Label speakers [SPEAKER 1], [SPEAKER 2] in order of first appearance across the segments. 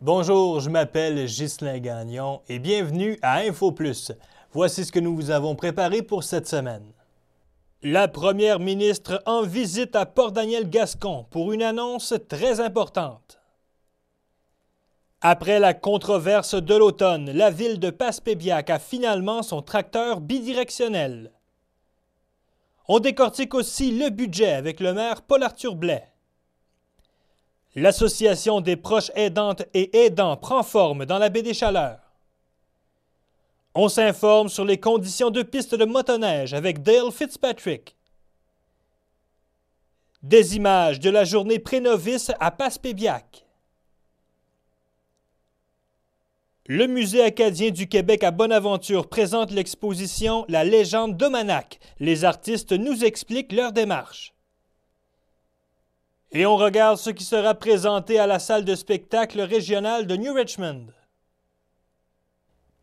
[SPEAKER 1] Bonjour, je m'appelle Ghislain Gagnon et bienvenue à Info Plus. Voici ce que nous vous avons préparé pour cette semaine. La première ministre en visite à Port-Daniel-Gascon pour une annonce très importante. Après la controverse de l'automne, la ville de Passepébiac a finalement son tracteur bidirectionnel. On décortique aussi le budget avec le maire Paul-Arthur Blais. L'Association des proches aidantes et aidants prend forme dans la baie des Chaleurs. On s'informe sur les conditions de piste de motoneige avec Dale Fitzpatrick. Des images de la journée pré-novice à Passepébiac. Le Musée acadien du Québec à Bonaventure présente l'exposition La légende de Manac. Les artistes nous expliquent leur démarche. Et on regarde ce qui sera présenté à la salle de spectacle régionale de New Richmond.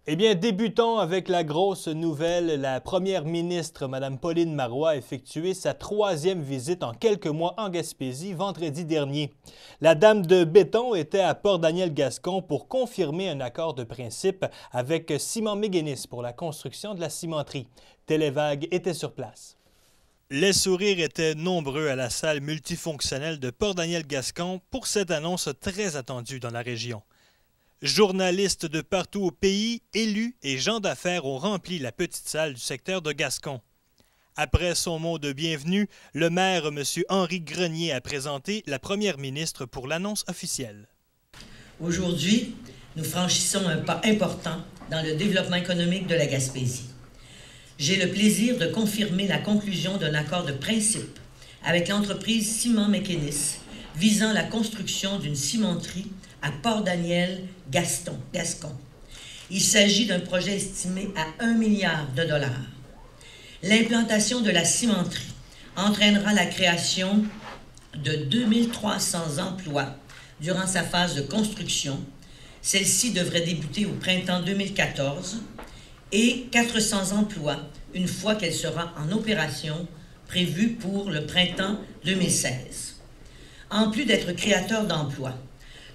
[SPEAKER 1] Eh bien, débutons avec la grosse nouvelle. La première ministre, Mme Pauline Marois, a effectué sa troisième visite en quelques mois en Gaspésie vendredi dernier. La dame de béton était à Port-Daniel-Gascon pour confirmer un accord de principe avec Simon Méguénis pour la construction de la cimenterie. Télévague était sur place. Les sourires étaient nombreux à la salle multifonctionnelle de Port-Daniel-Gascon pour cette annonce très attendue dans la région. Journalistes de partout au pays, élus et gens d'affaires ont rempli la petite salle du secteur de Gascon. Après son mot de bienvenue, le maire, M. Henri Grenier, a présenté la première ministre pour l'annonce officielle.
[SPEAKER 2] Aujourd'hui, nous franchissons un pas important dans le développement économique de la Gaspésie j'ai le plaisir de confirmer la conclusion d'un accord de principe avec l'entreprise Ciment Mécanis visant la construction d'une cimenterie à Port-Daniel, Gaston, Gascon. Il s'agit d'un projet estimé à 1 milliard de dollars. L'implantation de la cimenterie entraînera la création de 2300 emplois durant sa phase de construction. Celle-ci devrait débuter au printemps 2014 et 400 emplois une fois qu'elle sera en opération, prévue pour le printemps 2016. En plus d'être créateur d'emplois,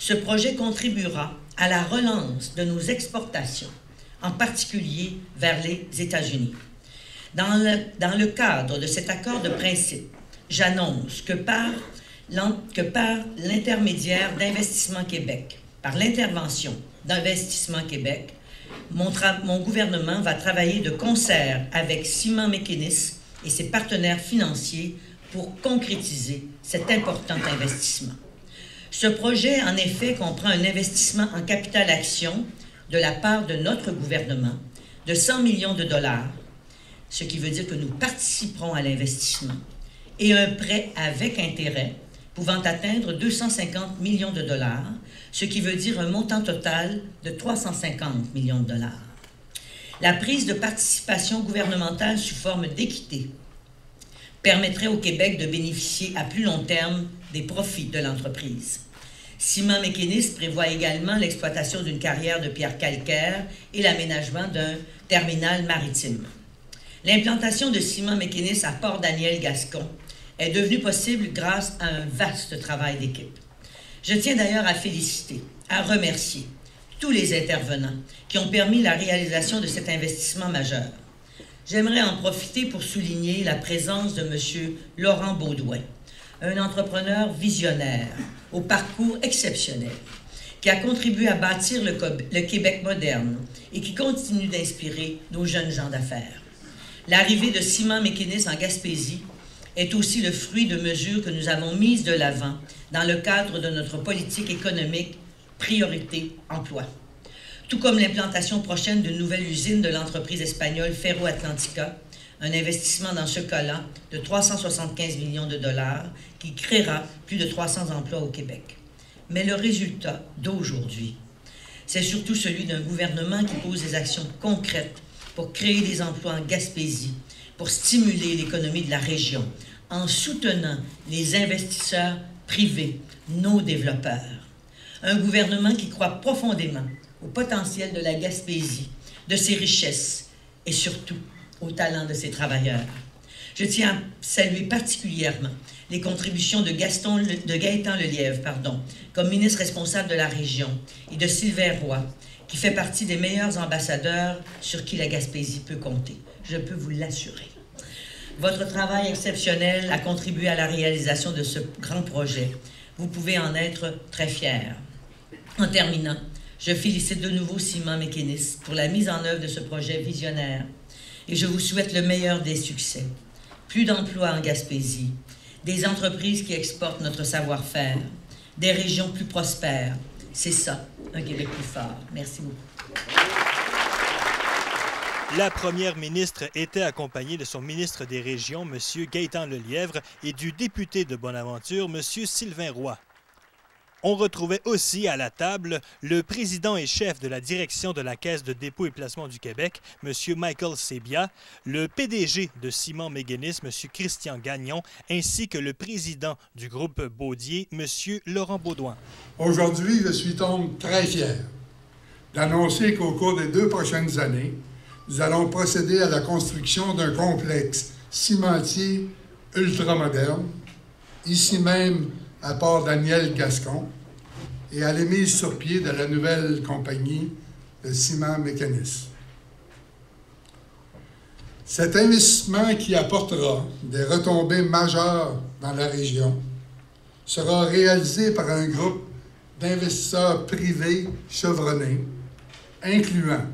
[SPEAKER 2] ce projet contribuera à la relance de nos exportations, en particulier vers les États-Unis. Dans le, cadre de cet accord de principe, j'annonce que par l'intermédiaire d'Investissement Québec, par l'intervention d'Investissement Québec, mon, gouvernement va travailler de concert avec Simon Mécanis et ses partenaires financiers pour concrétiser cet important investissement. Ce projet, en effet, comprend un investissement en capital action de la part de notre gouvernement de 100 millions de dollars, ce qui veut dire que nous participerons à l'investissement, et un prêt avec intérêt pouvant atteindre 250 millions de dollars, ce qui veut dire un montant total de 350 millions de dollars. La prise de participation gouvernementale sous forme d'équité permettrait au Québec de bénéficier à plus long terme des profits de l'entreprise. Ciment Mécaniste prévoit également l'exploitation d'une carrière de pierre calcaire et l'aménagement d'un terminal maritime. L'implantation de Ciment Mécaniste à Port-Daniel-Gascon est devenue possible grâce à un vaste travail d'équipe. Je tiens d'ailleurs à féliciter, à remercier tous les intervenants qui ont permis la réalisation de cet investissement majeur. J'aimerais en profiter pour souligner la présence de M. Laurent Baudouin, un entrepreneur visionnaire au parcours exceptionnel, qui a contribué à bâtir le, Québec moderne et qui continue d'inspirer nos jeunes gens d'affaires. L'arrivée de Simon Mécanis en Gaspésie est aussi le fruit de mesures que nous avons mises de l'avant dans le cadre de notre politique économique priorité emploi. Tout comme l'implantation prochaine d'une nouvelle usine de l'entreprise espagnole Ferro Atlantica, un investissement dans ce cas-là de 375 millions de dollars qui créera plus de 300 emplois au Québec. Mais le résultat d'aujourd'hui, c'est surtout celui d'un gouvernement qui pose des actions concrètes pour créer des emplois en Gaspésie, pour stimuler l'économie de la région en soutenant les investisseurs privés, nos développeurs. Un gouvernement qui croit profondément au potentiel de la Gaspésie, de ses richesses et surtout au talent de ses travailleurs. Je tiens à saluer particulièrement les contributions de, Gaston, de Gaëtan Lelièvre pardon, comme ministre responsable de la région et de Sylvain Roy, qui fait partie des meilleurs ambassadeurs sur qui la Gaspésie peut compter. Je peux vous l'assurer. Votre travail exceptionnel a contribué à la réalisation de ce grand projet. Vous pouvez en être très fiers. En terminant, je félicite de nouveau Simon Mécanis pour la mise en œuvre de ce projet visionnaire et je vous souhaite le meilleur des succès. Plus d'emplois en Gaspésie, des entreprises qui exportent notre savoir-faire, des régions plus prospères. C'est ça, un Québec plus fort. Merci beaucoup.
[SPEAKER 1] La première ministre était accompagnée de son ministre des Régions, M. Gaétan Lelièvre, et du député de Bonaventure, M. Sylvain Roy. On retrouvait aussi à la table le président et chef de la direction de la Caisse de dépôt et placement du Québec, M. Michael Sebia, le PDG de Simon Méguénis, M. Christian Gagnon, ainsi que le président du groupe Baudier, M. Laurent Baudouin.
[SPEAKER 3] Aujourd'hui, je suis donc très fier d'annoncer qu'au cours des deux prochaines années, nous allons procéder à la construction d'un complexe cimentier ultramoderne, ici même à Port-Daniel Gascon, et à la mise sur pied de la nouvelle compagnie de ciment mécanisme. Cet investissement qui apportera des retombées majeures dans la région sera réalisé par un groupe d'investisseurs privés chevronnés, incluant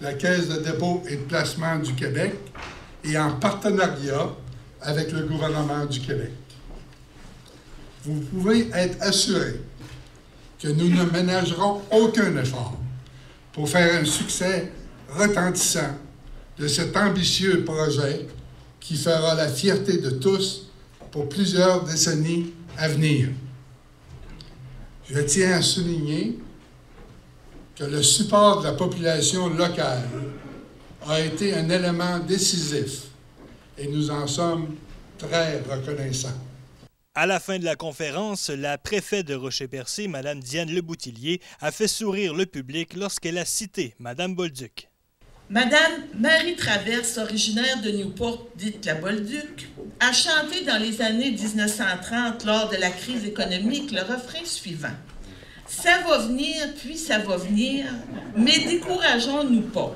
[SPEAKER 3] la Caisse de dépôt et de placement du Québec et en partenariat avec le gouvernement du Québec vous pouvez être assuré que nous ne ménagerons aucun effort pour faire un succès retentissant de cet ambitieux projet qui fera la fierté de tous pour plusieurs décennies à venir. Je tiens à souligner que le support de la population locale a été un élément décisif et nous en sommes très reconnaissants.
[SPEAKER 1] À la fin de la conférence, la préfète de Rocher-Percé, Mme Diane Leboutillier, a fait sourire le public lorsqu'elle a cité Mme Bolduc.
[SPEAKER 4] Madame Marie Traverse, originaire de Newport, dite la Bolduc, a chanté dans les années 1930, lors de la crise économique, le refrain suivant. Ça va venir, puis ça va venir, mais décourageons-nous pas.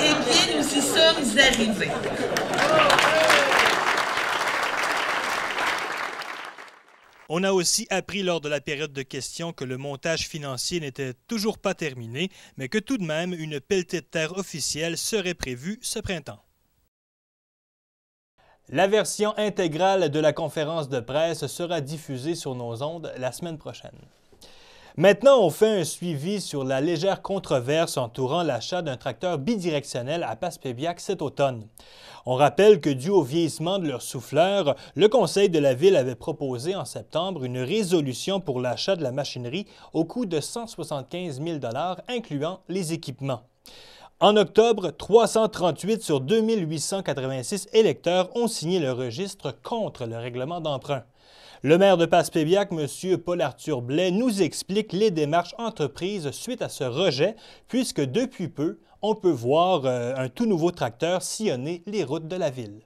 [SPEAKER 4] Eh bien, nous y sommes arrivés.
[SPEAKER 1] On a aussi appris lors de la période de questions que le montage financier n'était toujours pas terminé, mais que tout de même une pelletée de terre officielle serait prévue ce printemps. La version intégrale de la conférence de presse sera diffusée sur nos ondes la semaine prochaine. Maintenant, on fait un suivi sur la légère controverse entourant l'achat d'un tracteur bidirectionnel à Passepébiac cet automne. On rappelle que dû au vieillissement de leur souffleur, le Conseil de la Ville avait proposé en septembre une résolution pour l'achat de la machinerie au coût de 175 000 incluant les équipements. En octobre, 338 sur 2886 électeurs ont signé le registre contre le règlement d'emprunt. Le maire de Passepébiac, M. Paul-Arthur Blais, nous explique les démarches entreprises suite à ce rejet, puisque depuis peu, on peut voir euh, un tout nouveau tracteur sillonner les routes de la ville.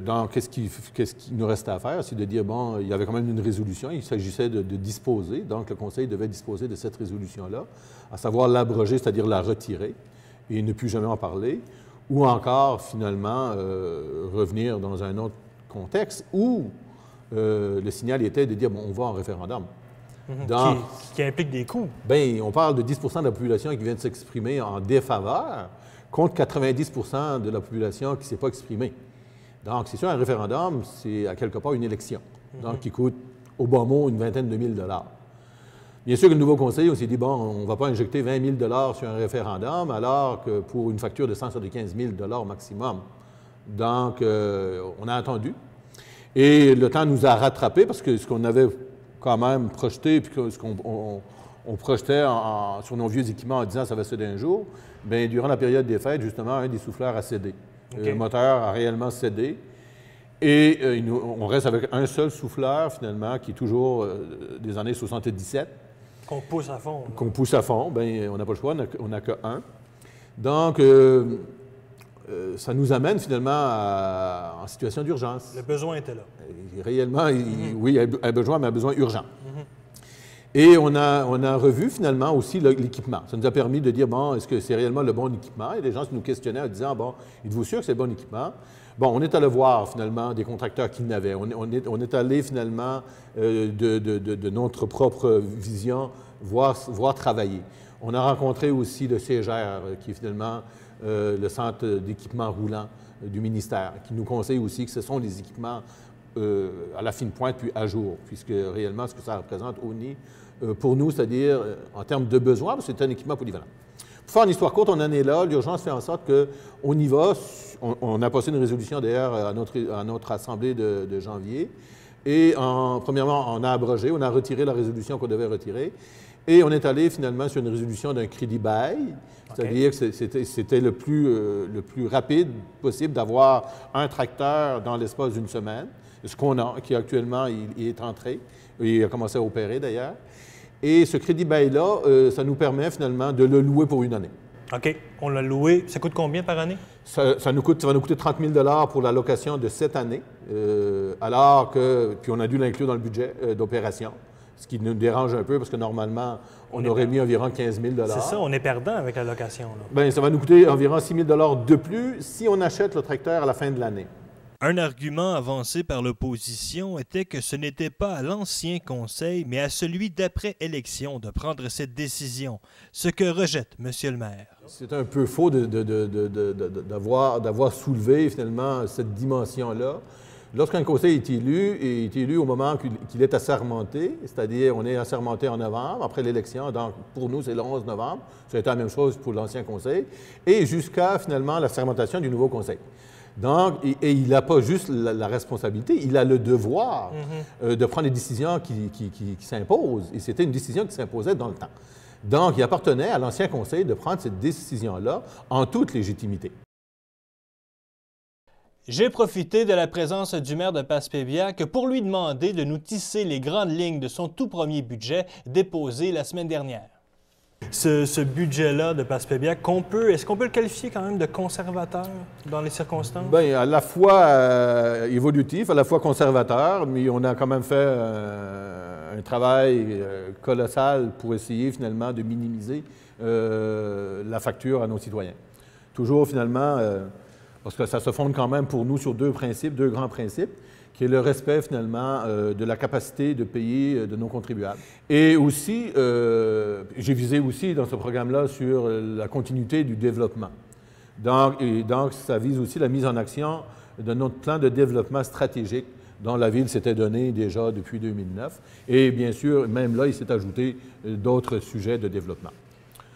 [SPEAKER 5] Donc, qu'est-ce qui, nous reste à faire? C'est de dire, bon, il y avait quand même une résolution, il s'agissait de, disposer, donc le Conseil devait disposer de cette résolution-là, à savoir l'abroger, c'est-à-dire la retirer et ne plus jamais en parler, ou encore, finalement, euh, revenir dans un autre contexte où euh, le signal était de dire, bon, on va en référendum.
[SPEAKER 1] Mhm. qui, implique des coûts.
[SPEAKER 5] Bien, on parle de 10% de la population qui vient de s'exprimer en défaveur contre 90% de la population qui ne s'est pas exprimée. Donc, c'est sûr, un référendum, c'est à quelque part une élection, mhm. donc qui coûte au bon mot une vingtaine de mille dollars. Bien sûr, le nouveau conseil, on s'est dit, bon, on ne va pas injecter 20 000 dollars sur un référendum, alors que pour une facture de 175 000 dollars maximum. Donc, euh, on a attendu. Et le temps nous a rattrapés parce que ce qu'on avait quand même projeté, puis ce qu'on on, projetait sur nos vieux équipements en disant ça va céder un jour, bien, durant la période des fêtes, justement, un des souffleurs a cédé. Le moteur a réellement cédé. Et euh, on reste avec un seul souffleur, finalement, qui est toujours euh, des années 77.
[SPEAKER 1] Qu'on pousse à fond.
[SPEAKER 5] Qu'on pousse à fond. Bien, on n'a pas le choix, on n'a qu'un. Donc, euh, euh, ça nous amène finalement à- en situation d'urgence.
[SPEAKER 1] Le besoin était là.
[SPEAKER 5] Et Réellement, il- oui, un besoin, mais un besoin urgent. Et on a, on a revu finalement aussi l'équipement. Ça nous a permis de dire, bon, est-ce que c'est réellement le bon équipement? Et les gens nous questionnaient en disant, bon, êtes-vous sûr que c'est le bon équipement? Bon, on est allé voir finalement des contracteurs qui n'avaient. On, est- on est, on est allé finalement euh, de, de- de- de notre propre vision voir, voir travailler. On a rencontré aussi le CEGER, euh, qui est finalement euh, le centre d'équipement roulant euh, du ministère, qui nous conseille aussi que ce sont des équipements euh, à la fine pointe puis à jour, puisque réellement ce que ça représente au nid pour nous, c'est-à-dire en termes de besoins, c'est un équipement polyvalent. Pour faire une histoire courte, on en est là. L'urgence fait en sorte qu'on y va. On, a passé une résolution d'ailleurs à notre, à notre assemblée de, janvier. Et en, premièrement, on a abrogé, on a retiré la résolution qu'on devait retirer. Et on est allé finalement sur une résolution d'un crédit bail, c'est-à-dire que c'était c'était le, plus, euh, le plus rapide possible d'avoir un tracteur dans l'espace d'une semaine, ce qu'on a, qui actuellement il, il est entré, il a commencé à opérer d'ailleurs. Et ce crédit bail-là, euh, ça nous permet finalement de le louer pour une année.
[SPEAKER 1] OK. On l'a loué. Ça coûte combien par année?
[SPEAKER 5] Ça, ça nous coûte, ça va nous coûter 30 000 pour la location de cette année, euh, alors que, puis on a dû l'inclure dans le budget d'opération, ce qui nous dérange un peu parce que normalement, on, aurait mis environ 15 000
[SPEAKER 1] C'est ça, on est perdant avec la location. là.
[SPEAKER 5] Bien, ça va nous coûter environ 6 000 de plus si on achète le tracteur à la fin de l'année.
[SPEAKER 1] Un argument avancé par l'opposition était que ce n'était pas à l'ancien conseil, mais à celui d'après-élection de prendre cette décision, ce que rejette M. le maire.
[SPEAKER 5] C'est un peu faux de- de- de- de- de- de- de- d'avoir d'avoir soulevé finalement cette dimension-là. Lorsqu'un conseil est élu, il est élu au moment qu'il est assermenté, c'est-à-dire on est assermenté en novembre, après l'élection, donc pour nous c'est le 11 novembre, ça a été la même chose pour l'ancien conseil, et jusqu'à finalement la sermentation du nouveau conseil. Donc, et, et il n'a pas juste la, la responsabilité, il a le devoir euh, de prendre des décisions qui, qui- qui- qui s'imposent. Et c'était une décision qui s'imposait dans le temps. Donc, il appartenait à l'ancien conseil de prendre cette décision-là en toute légitimité.
[SPEAKER 1] J'ai profité de la présence du maire de Passepébiac pour lui demander de nous tisser les grandes lignes de son tout premier budget déposé la semaine dernière. Ce, ce budget-là de Passepébiac, qu'on peut, est-ce qu'on peut le qualifier quand même de conservateur dans les circonstances?
[SPEAKER 5] Bien, à la fois euh, évolutif, à la fois conservateur, mais on a quand même fait euh, un travail euh, colossal pour essayer finalement de minimiser euh, la facture à nos citoyens. Toujours finalement, euh, parce que ça se fonde quand même pour nous sur deux principes, deux grands principes, qui est le respect finalement euh, de la capacité de payer euh, de nos contribuables. Et aussi, euh, j'ai visé aussi dans ce programme-là sur la continuité du développement. Donc, et donc, ça vise aussi la mise en action de notre plan de développement stratégique dont la Ville s'était donné déjà depuis 2009. Et bien sûr, même là, il s'est ajouté d'autres sujets de développement.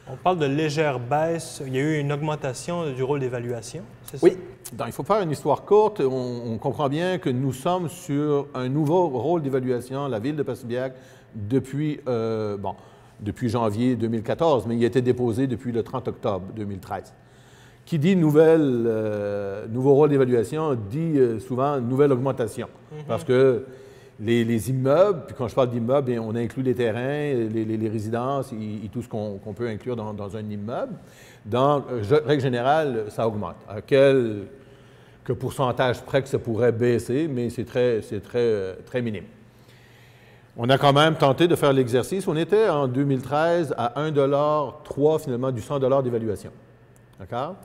[SPEAKER 1] On parle de légère baisse. Il y a eu une augmentation du rôle d'évaluation, c'est ça?
[SPEAKER 5] Oui. Donc, il faut faire une histoire courte. On, on comprend bien que nous sommes sur un nouveau rôle d'évaluation, la Ville de Passebbiac, depuis, euh, bon, depuis janvier 2014, mais il a été déposé depuis le 30 octobre 2013. Qui dit nouvelle, euh, nouveau rôle d'évaluation dit euh, souvent nouvelle augmentation. Parce que les, les immeubles, puis quand je parle d'immeubles, on inclut les terrains, les, résidences et, tout ce qu'on peut inclure dans, dans un immeuble. Je- règle générale, ça augmente. À quel que pourcentage près que ça pourrait baisser, mais c'est très, très, très minime. On a quand même tenté de faire l'exercice. On était en 2013 à 1,3 finalement du 100 d'évaluation. D'accord?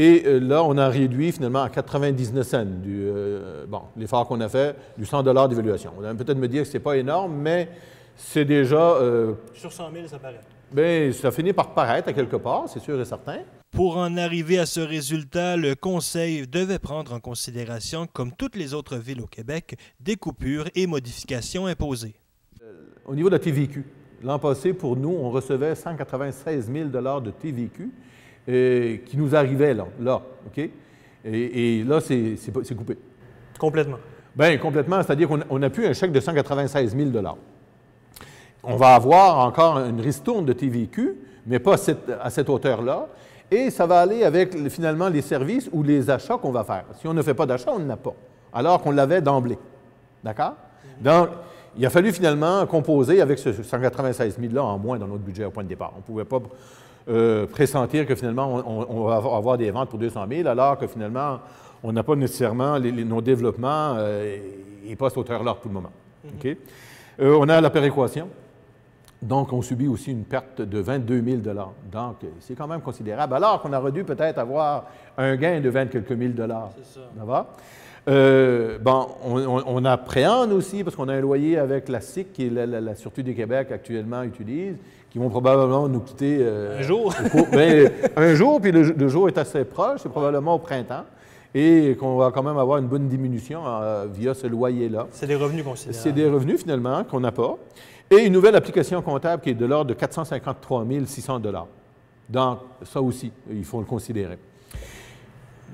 [SPEAKER 5] Et euh, là, on a réduit finalement à 99 cents du, euh, bon, l'effort qu'on a fait du 100 d'évaluation. On va peut-être me dire que ce n'est pas énorme, mais c'est déjà, euh,
[SPEAKER 1] Sur 100 000, ça paraît.
[SPEAKER 5] ben, ça finit par paraître à quelque part, c'est sûr et certain.
[SPEAKER 1] Pour en arriver à ce résultat, le Conseil devait prendre en considération, comme toutes les autres villes au Québec, des coupures et modifications imposées.
[SPEAKER 5] Au niveau de la TVQ, l'an passé, pour nous, on recevait 196 000 de TVQ qui nous arrivaient là, là OK? Et, et là, c'est coupé.
[SPEAKER 1] Complètement.
[SPEAKER 5] Bien, complètement, c'est-à-dire qu'on n'a plus un chèque de 196 000 On va avoir encore une ristourne de TVQ, mais pas à cette, à cette hauteur-là. Et ça va aller avec le- finalement les services ou les achats qu'on va faire. Si on ne fait pas d'achat, on n'en a pas, alors qu'on l'avait d'emblée. D'accord? Donc, il a fallu finalement composer avec ce 196 000-là en moins dans notre budget au point de départ. On ne pouvait pas euh, pressentir que finalement, on, va avoir des ventes pour 200 000, alors que finalement, on n'a pas nécessairement nos développements et pas à cette hauteur-là pour le moment. Mm-hmm. on a la péréquation. Donc, on subit aussi une perte de 22 000 Donc, c'est quand même considérable, alors qu'on aurait dû peut-être avoir un gain de 20 quelques mille dollars. C'est ça. ça va? Euh, bon, on, appréhende aussi, parce qu'on a un loyer avec la SIC, qui est la, Sûreté du Québec actuellement utilise, qui vont probablement nous quitter.
[SPEAKER 1] Euh, un jour?
[SPEAKER 5] Ben, un jour, puis le, jour est assez proche, c'est probablement au printemps, et qu'on va quand même avoir une bonne diminution euh, via ce loyer-là.
[SPEAKER 1] C'est des revenus considérables.
[SPEAKER 5] C'est des revenus, finalement, qu'on n'a pas. Et une nouvelle application comptable qui est de l'ordre de 453 600 Donc, ça aussi, il faut le considérer.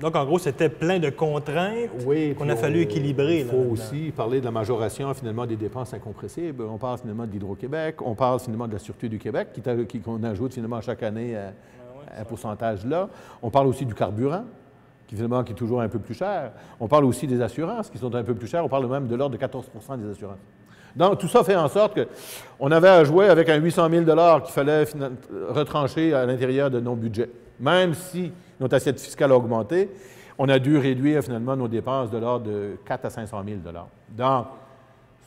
[SPEAKER 1] Donc, en gros, c'était plein de contraintes qu'on a fallu équilibrer.
[SPEAKER 5] Il faut aussi parler de la majoration finalement des dépenses incompressibles. On parle finalement de l'Hydro-Québec, on parle finalement de la Sûreté du Québec, qu'on ajoute finalement chaque année à, un pourcentage là. On parle aussi du carburant, qui finalement qui est toujours un peu plus cher. On parle aussi des assurances, qui sont un peu plus chères. On parle même de l'ordre de 14% des assurances. Donc, tout ça fait en sorte qu'on avait à jouer avec un 800 000 qu'il fallait retrancher à l'intérieur de nos budgets. Même si notre assiette fiscale a augmenté, on a dû réduire finalement nos dépenses de l'ordre de 4 à 500 000 Donc,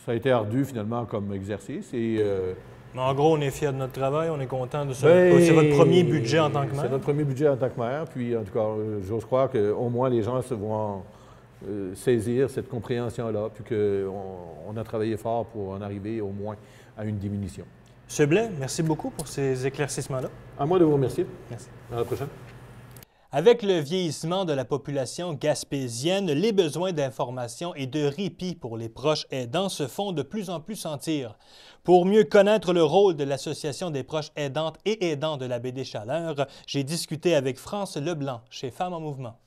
[SPEAKER 5] ça a été ardu finalement comme exercice. Et,
[SPEAKER 1] euh, en gros, on est fiers de notre travail, on est content de ça. Ben, c'est votre premier budget en tant que maire?
[SPEAKER 5] C'est notre premier budget en tant que maire. Puis, en tout cas, euh, j'ose croire qu'au moins les gens se vont euh, saisir cette compréhension-là, puis qu'on on a travaillé fort pour en arriver au moins à une diminution.
[SPEAKER 1] M. Blais, merci beaucoup pour ces éclaircissements-là.
[SPEAKER 5] À moi de vous remercier.
[SPEAKER 1] Merci.
[SPEAKER 5] À la prochaine.
[SPEAKER 1] Avec le vieillissement de la population gaspésienne, les besoins d'information et de répit pour les proches aidants se font de plus en plus sentir. Pour mieux connaître le rôle de l'Association des proches aidantes et aidants de la BD Chaleur, j'ai discuté avec France Leblanc chez Femmes en Mouvement.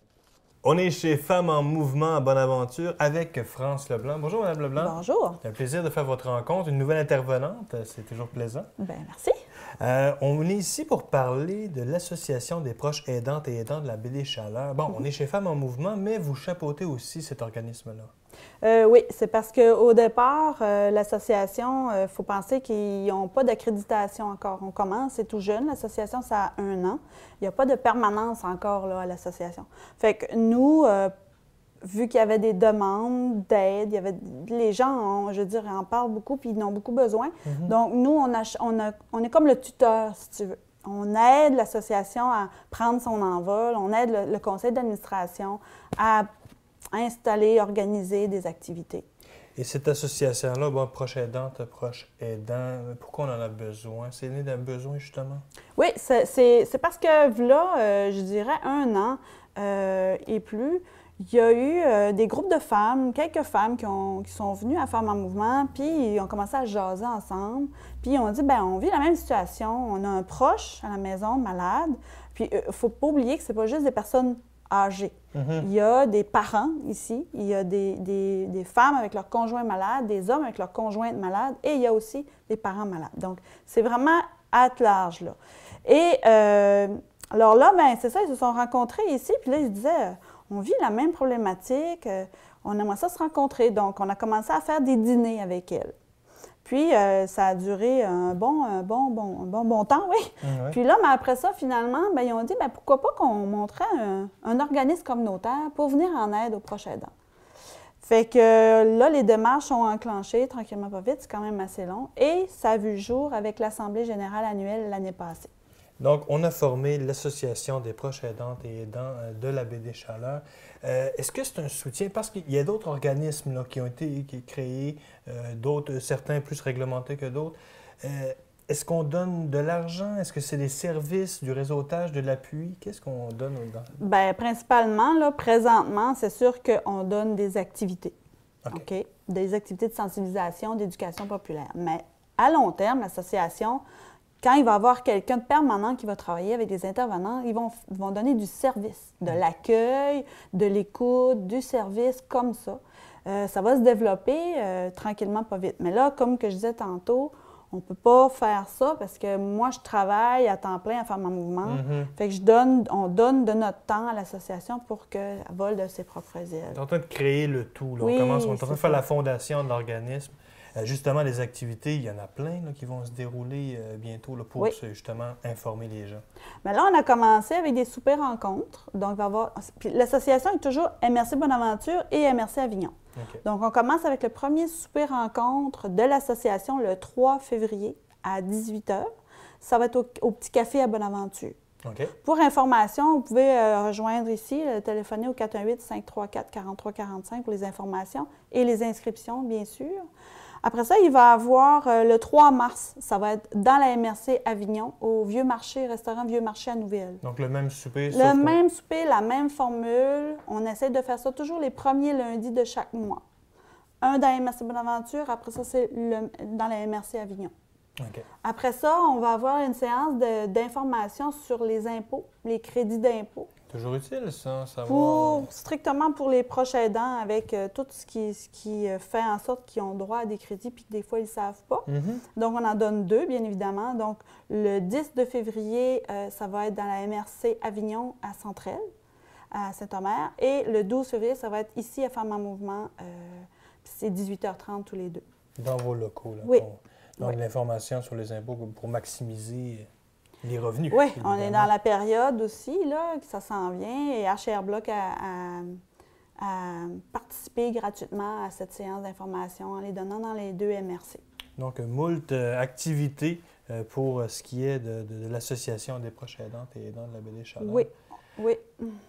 [SPEAKER 1] On est chez Femmes en Mouvement à Bonaventure avec France Leblanc. Bonjour, Mme Leblanc.
[SPEAKER 6] Bonjour.
[SPEAKER 1] C'est un plaisir de faire votre rencontre. Une nouvelle intervenante, c'est toujours plaisant.
[SPEAKER 6] Bien, merci.
[SPEAKER 1] Euh, on est ici pour parler de l'Association des proches aidantes et aidants de la BD Chaleur. Bon, on est chez Femmes en Mouvement, mais vous chapeautez aussi cet organisme-là.
[SPEAKER 6] Euh, oui, c'est parce qu'au départ, euh, l'association, il faut penser qu'ils n'ont pas d'accréditation encore. On commence, c'est tout jeune. L'association, ça a un an. Il n'y a pas de permanence encore là, à l'association. Fait que nous, vu qu'il y avait des demandes d'aide, il y avait les gens, je veux dire, en parlent beaucoup puis ils en ont beaucoup besoin. Mhm. Donc nous, on, a, on, est comme le tuteur, si tu veux. On aide l'association à prendre son envol, on aide le, conseil d'administration à installer, organiser des activités.
[SPEAKER 1] Et cette association-là, bon, proche aidante, proche aidant, pourquoi on en a besoin? C'est né d'un besoin, justement?
[SPEAKER 6] Oui, c'est parce que là, euh, je dirais un an euh, et plus, il y a eu euh, des groupes de femmes, quelques femmes qui, ont, qui, sont venues à Femmes en mouvement, puis ils ont commencé à jaser ensemble. Puis on dit, ben on vit la même situation. On a un proche à la maison malade. Puis il euh, ne faut pas oublier que ce n'est pas juste des personnes âgées. Mm-hmm. Il y a des parents ici, il y a des, des, des, femmes avec leurs conjoints malades, des hommes avec leurs conjointes malades, et il y a aussi des parents malades. Donc, c'est vraiment à large, là. Et euh, alors là, ben c'est ça, ils se sont rencontrés ici, puis là, ils se disaient on vit la même problématique, euh, on aimerait ça se rencontrer. Donc, on a commencé à faire des dîners avec elle. Puis, euh, ça a duré un bon, un bon, bon, bon, bon temps, oui. Ah Puis là, mais après ça, finalement, bien, ils ont dit, bien, pourquoi pas qu'on montrait un, organisme communautaire pour venir en aide aux proches aidants. Fait que là, les démarches sont enclenchées tranquillement, pas vite, c'est quand même assez long. Et ça a vu le jour avec l'Assemblée générale annuelle l'année passée.
[SPEAKER 1] Donc, on a formé l'Association des proches aidantes et aidants euh, de la BD Chaleur. Euh, est-ce que c'est un soutien? Parce qu'il y a d'autres organismes là, qui ont été créés, euh, d'autres, certains plus réglementés que d'autres. est-ce qu'on donne de l'argent? Est-ce que c'est des services, du réseautage, de l'appui? Qu'est-ce qu'on donne aux
[SPEAKER 6] Bien, principalement, là, présentement, c'est sûr qu'on donne des activités. OK? Des activités de sensibilisation, d'éducation populaire. Mais à long terme, l'association quand il va y avoir quelqu'un de permanent qui va travailler avec des intervenants, ils vont, vont donner du service, de l'accueil, de l'écoute, du service, comme ça. Euh, ça va se développer euh, tranquillement, pas vite. Mais là, comme que je disais tantôt, on ne peut pas faire ça parce que moi, je travaille à temps plein à faire mon mouvement. Mm-hmm. Fait que je donne, on donne de notre temps à l'association pour qu'elle vole de ses propres ailes.
[SPEAKER 1] On est en train de créer le tout. On commence, on est en train de faire la fondation de l'organisme. Euh, justement, les activités, il y en a plein là, qui vont se dérouler euh, bientôt là, pour
[SPEAKER 6] Oui.
[SPEAKER 1] justement informer les gens.
[SPEAKER 6] Mais là, on a commencé avec des soupers rencontres. Donc, va avoir. L'association est toujours MRC Bonaventure et MRC Avignon. Donc, on commence avec le premier souper rencontre de l'association le 3 février à 18 h. Ça va être au, au Petit Café à Bonaventure. Pour information, vous pouvez euh, rejoindre ici, téléphoner au 418-534-4345 pour les informations et les inscriptions, bien sûr. Après ça, il va y avoir euh, le 3 mars, ça va être dans la MRC Avignon, au Vieux Marché, restaurant Vieux Marché à Nouvelle.
[SPEAKER 1] Donc, le même souper.
[SPEAKER 6] Le même souper, la même formule. On essaie de faire ça toujours les premiers lundis de chaque mois. Un dans la MRC Bonaventure, après ça, c'est dans la MRC Avignon. Après ça, on va avoir une séance d'information sur les impôts, les crédits d'impôts,
[SPEAKER 1] Toujours utile, ça, savoir.
[SPEAKER 6] pour, strictement pour les proches aidants avec euh, tout ce qui, ce qui euh, fait en sorte qu'ils ont droit à des crédits puis que des fois, ils ne savent pas.
[SPEAKER 1] Mhm.
[SPEAKER 6] Donc, on en donne deux, bien évidemment. Donc, le 10 de février, euh, ça va être dans la MRC Avignon à Centrelle, à Saint-Omer. Et le 12 février, ça va être ici à Femmes en Mouvement. euh, puis c'est 18h30 tous les deux.
[SPEAKER 1] Dans vos locaux. Là,
[SPEAKER 6] Oui.
[SPEAKER 1] Donc,
[SPEAKER 6] Oui.
[SPEAKER 1] l'information sur les impôts pour maximiser les revenus.
[SPEAKER 6] Oui, on est dans la période aussi, là, que ça s'en vient. Et HR Block a, a- a participé gratuitement à cette séance d'information en les donnant dans les deux MRC.
[SPEAKER 1] Donc, moult euh, activités euh, pour euh, ce qui est de, de- de l'Association des proches aidantes et aidants de la des Chalands.
[SPEAKER 6] Oui, oui.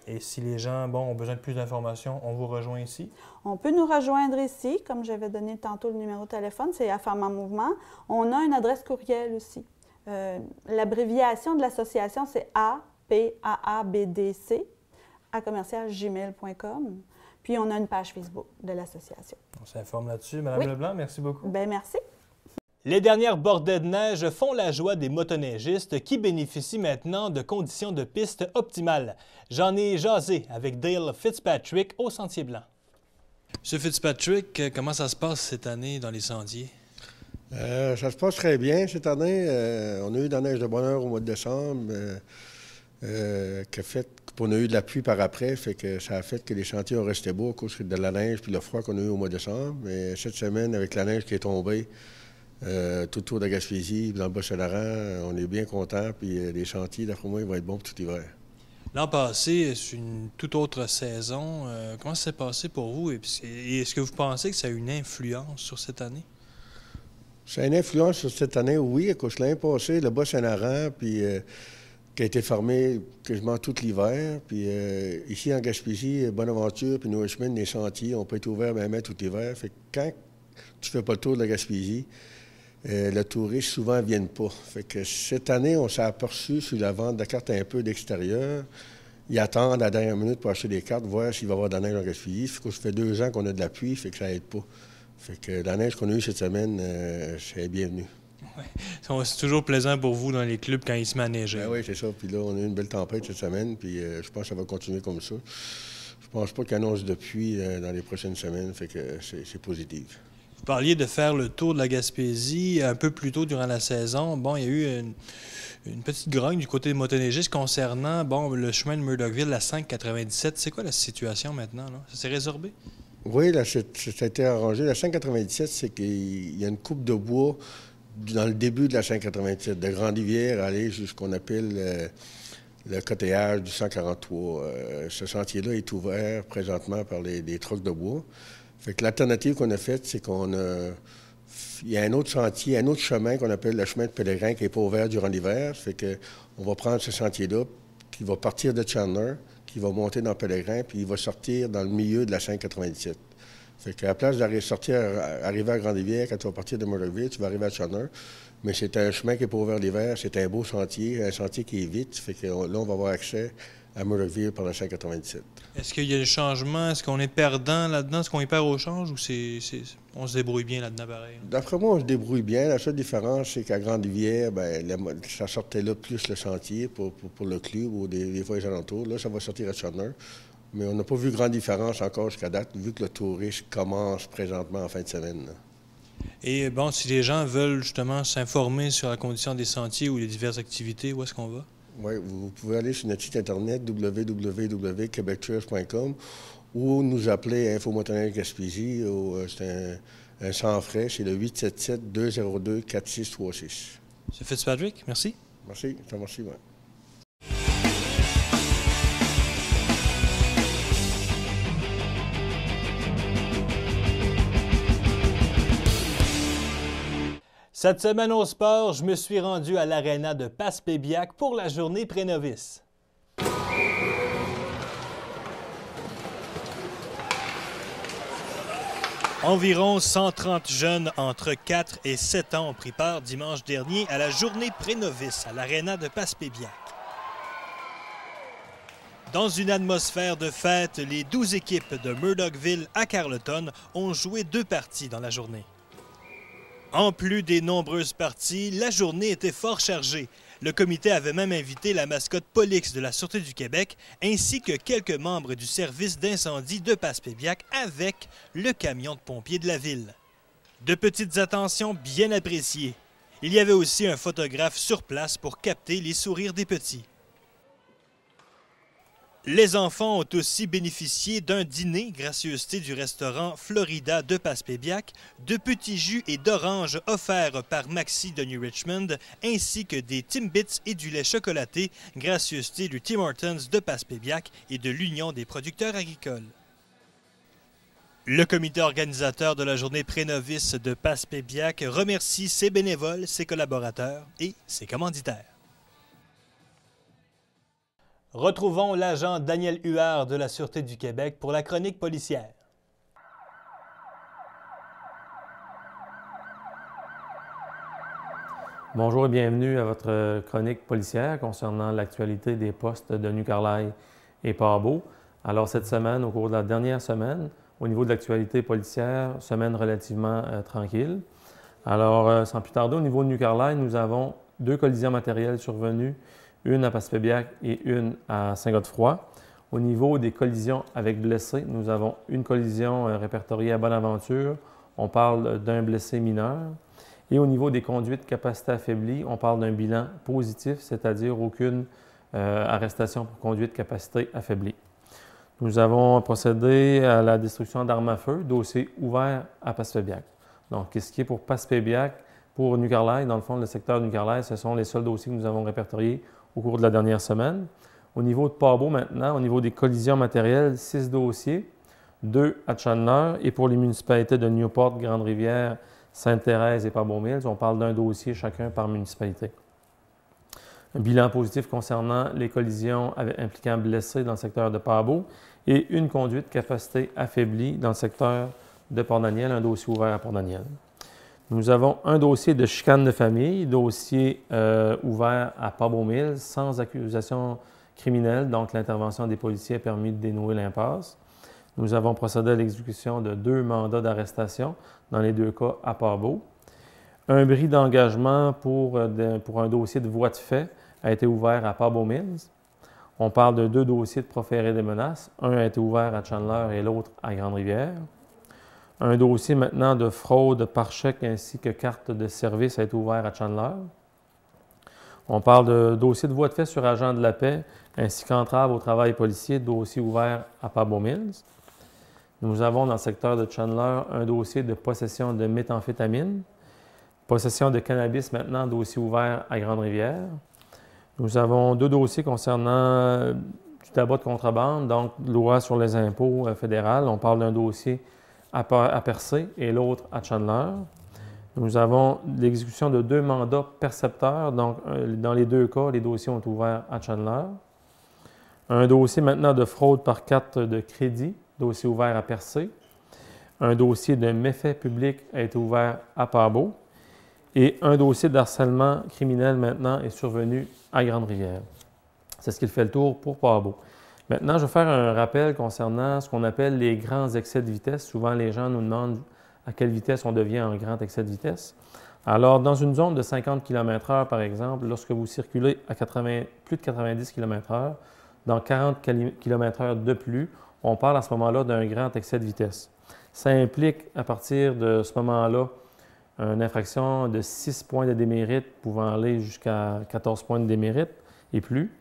[SPEAKER 1] Et si les gens bon, ont besoin de plus d'informations, on vous rejoint ici?
[SPEAKER 6] On peut nous rejoindre ici, comme j'avais donné tantôt le numéro de téléphone, c'est à Femmes en Mouvement. On a une adresse courriel aussi. Euh, L'abréviation de l'association, c'est APAABDC à commercialgmail.com. Puis on a une page Facebook de l'association.
[SPEAKER 1] On s'informe là-dessus. Madame
[SPEAKER 6] Oui.
[SPEAKER 1] Leblanc, merci beaucoup.
[SPEAKER 6] Ben merci.
[SPEAKER 1] Les dernières bordées de neige font la joie des motoneigistes qui bénéficient maintenant de conditions de piste optimales. J'en ai jasé avec Dale Fitzpatrick au Sentier Blanc. Monsieur Fitzpatrick, comment ça se passe cette année dans les sentiers?
[SPEAKER 7] Euh, ça se passe très bien cette année. Euh, on a eu de la neige de bonheur au mois de décembre, euh, euh, fait qu'on a eu de la pluie par après, fait que ça a fait que les chantiers ont resté beaux à cause de la neige puis le froid qu'on a eu au mois de décembre. Mais cette semaine, avec la neige qui est tombée tout autour de Gaspésie, dans le Bas-Saint-Laurent, on est bien contents. Puis les chantiers, d'après moi, ils vont être bons pour tout l'hiver.
[SPEAKER 1] L'an passé, c'est une toute autre saison. Comment ça s'est passé pour vous? Et est-ce que vous pensez que ça a une influence sur cette année?
[SPEAKER 7] A une influence sur cette année, oui, de l'année passée, le Bas-Saint-Laurent, puis euh, qui a été fermé quasiment tout l'hiver. Puis euh, ici en Gaspésie, Bonaventure puis New Richmond, les sentiers n'ont pas été ouverts même tout l'hiver. Fait que quand tu fais pas le tour de la Gaspésie, euh, le touriste souvent ne viennent pas. Fait que cette année, on s'est aperçu sur la vente de cartes un peu d'extérieur. Ils attendent à la dernière minute pour acheter des cartes, voir s'il va y avoir de la neige en Gaspésie. Fait que ça fait deux ans qu'on a de la pluie, fait que ça aide pas. Fait que la neige qu'on a eue cette semaine, euh, c'est bienvenu.
[SPEAKER 1] C'est toujours plaisant pour vous dans les clubs quand il se met à neiger.
[SPEAKER 7] Ben oui, c'est ça. Puis là, on a eu une belle tempête cette semaine, puis euh, je pense que ça va continuer comme ça. Je pense pas qu'il annonce de pluie euh, dans les prochaines semaines, fait que c'est c'est positif.
[SPEAKER 1] Vous parliez de faire le tour de la Gaspésie un peu plus tôt durant la saison. Bon, il y a eu une, une petite grogne du côté des motoneigistes concernant bon, le chemin de Murdochville, la 597. C'est quoi la situation maintenant? Là? Ça s'est résorbé?
[SPEAKER 7] Oui, là, ça a été arrangé. La 597, c'est qu'il y a une coupe de bois dans le début de la 597, de Grande-Rivière, aller jusqu'à ce qu'on appelle euh, le cotillage du 143. Euh, ce sentier-là est ouvert présentement par les, les trocs de bois. Fait que l'alternative qu'on a faite, c'est qu'on a. Il y a un autre sentier, un autre chemin qu'on appelle le chemin de pèlerin qui n'est pas ouvert durant l'hiver. Fait que on va prendre ce sentier-là qui va partir de Chandler, qui va monter dans Pèlerin, puis il va sortir dans le milieu de la 597. Fait qu'à la place d'arriver sortir, à- arriver à Grande-Rivière, quand tu vas partir de Murdochville, tu vas arriver à Chandler. Mais c'est un chemin qui n'est pas ouvert l'hiver, c'est un beau sentier, un sentier qui est vite. Fait que là, on va avoir accès à Murdochville par la 597.
[SPEAKER 1] Est-ce qu'il y a des changements? Est-ce qu'on est perdant là-dedans? Est-ce qu'on y perd au change ou c'est, on se débrouille bien là-dedans pareil?
[SPEAKER 7] D'après moi, on se débrouille bien. La seule différence, c'est qu'à Grande-Rivière, ben, ça sortait là plus le sentier pour, pour- pour le club ou des, des fois les alentours. Là, ça va sortir à Chandler. Mais on n'a pas vu grande différence encore jusqu'à date, vu que le tourisme commence présentement en fin de semaine. là.
[SPEAKER 1] Et bon, si les gens veulent justement s'informer sur la condition des sentiers ou les diverses activités, où est-ce qu'on va?
[SPEAKER 7] Oui, vous pouvez aller sur notre site internet www.quebectrails.com ou nous appeler à Info Motoneige Gaspésie. euh, C'est un, un sans frais, c'est le 877-202-4636.
[SPEAKER 1] M. Fitzpatrick, merci.
[SPEAKER 7] Merci, ça merci. Ouais.
[SPEAKER 1] Cette semaine au sport, je me suis rendu à l'aréna de Passepébiac pour la journée pré-novice. Environ 130 jeunes entre 4 et 7 ans ont pris part dimanche dernier à la journée pré-novice à l'aréna de Passepébiac. Dans une atmosphère de fête, les 12 équipes de Murdochville à Carleton ont joué deux parties dans la journée. En plus des nombreuses parties, la journée était fort chargée. Le comité avait même invité la mascotte Polix de la Sûreté du Québec ainsi que quelques membres du service d'incendie de Passepébiac avec le camion de pompiers de la ville. De petites attentions bien appréciées. Il y avait aussi un photographe sur place pour capter les sourires des petits. Les enfants ont aussi bénéficié d'un dîner, gracieuseté du restaurant Florida de Passepébiac, de petits jus et d'oranges offerts par Maxi de New Richmond, ainsi que des Timbits et du lait chocolaté, gracieuseté du Tim Hortons de Passepébiac et de l'Union des producteurs agricoles. Le comité organisateur de la journée pré-novice de Passepébiac remercie ses bénévoles, ses collaborateurs et ses commanditaires. Retrouvons l'agent Daniel Huard de la Sûreté du Québec pour la chronique policière.
[SPEAKER 8] Bonjour et bienvenue à votre chronique policière concernant l'actualité des postes de New Carlisle et Parbeau. Alors cette semaine, au cours de la dernière semaine, au niveau de l'actualité policière, semaine relativement euh, tranquille. Alors euh, sans plus tarder, au niveau de New Carlisle, nous avons deux collisions matérielles survenues une à Passepébiac et une à Saint-Godefroy. Au niveau des collisions avec blessés, nous avons une collision euh, répertoriée à Bonaventure. On parle d'un blessé mineur. Et au niveau des conduites capacité affaiblie, on parle d'un bilan positif, c'est-à-dire aucune euh, arrestation pour conduite capacité affaiblie. Nous avons procédé à la destruction d'armes à feu, dossier ouvert à Passepébiac. Donc, ce qui est pour Passepébiac, pour New dans le fond, le secteur New ce sont les seuls dossiers que nous avons répertoriés au cours de la dernière semaine. Au niveau de Pabo maintenant, au niveau des collisions matérielles, six dossiers, deux à Chandler et pour les municipalités de Newport, Grande-Rivière, Sainte-Thérèse et Pabo-Mills, on parle d'un dossier chacun par municipalité. Un bilan positif concernant les collisions impliquant blessés dans le secteur de Pabo et une conduite capacité affaiblie dans le secteur de Port-Daniel, un dossier ouvert à Port-Daniel. Nous avons un dossier de chicane de famille, dossier euh, ouvert à Pablo Mills, sans accusation criminelle, donc l'intervention des policiers a permis de dénouer l'impasse. Nous avons procédé à l'exécution de deux mandats d'arrestation, dans les deux cas à Pabot. Un bris d'engagement pour, euh, pour, un dossier de voie de fait a été ouvert à Pablo Mills. On parle de deux dossiers de proférer des menaces. Un a été ouvert à Chandler et l'autre à Grande-Rivière. Un dossier maintenant de fraude par chèque ainsi que carte de service a été ouvert à Chandler. On parle de dossier de voie de fait sur agent de la paix ainsi qu'entrave au travail policier, dossier ouvert à Pablo Mills. Nous avons dans le secteur de Chandler un dossier de possession de méthamphétamine, possession de cannabis maintenant, dossier ouvert à Grande-Rivière. Nous avons deux dossiers concernant euh, du tabac de contrebande, donc loi sur les impôts euh, fédéral. On parle d'un dossier à, Percé et l'autre à Chandler. Nous avons l'exécution de deux mandats percepteurs. Donc, dans les deux cas, les dossiers ont ouvert à Chandler. Un dossier maintenant de fraude par carte de crédit, dossier ouvert à Percé. Un dossier de méfait public a été ouvert à Pabo. Et un dossier d'harcèlement criminel maintenant est survenu à Grande-Rivière. C'est ce qui fait le tour pour Pabo. Maintenant, je vais faire un rappel concernant ce qu'on appelle les grands excès de vitesse. Souvent, les gens nous demandent à quelle vitesse on devient un grand excès de vitesse. Alors, dans une zone de 50 km/h, par exemple, lorsque vous circulez à plus de 90 km/h, dans 40 km/h de plus, on parle à ce moment-là d'un grand excès de vitesse. Ça implique, à partir de ce moment-là, une infraction de 6 points de démérite pouvant aller jusqu'à 14 points de démérite et plus.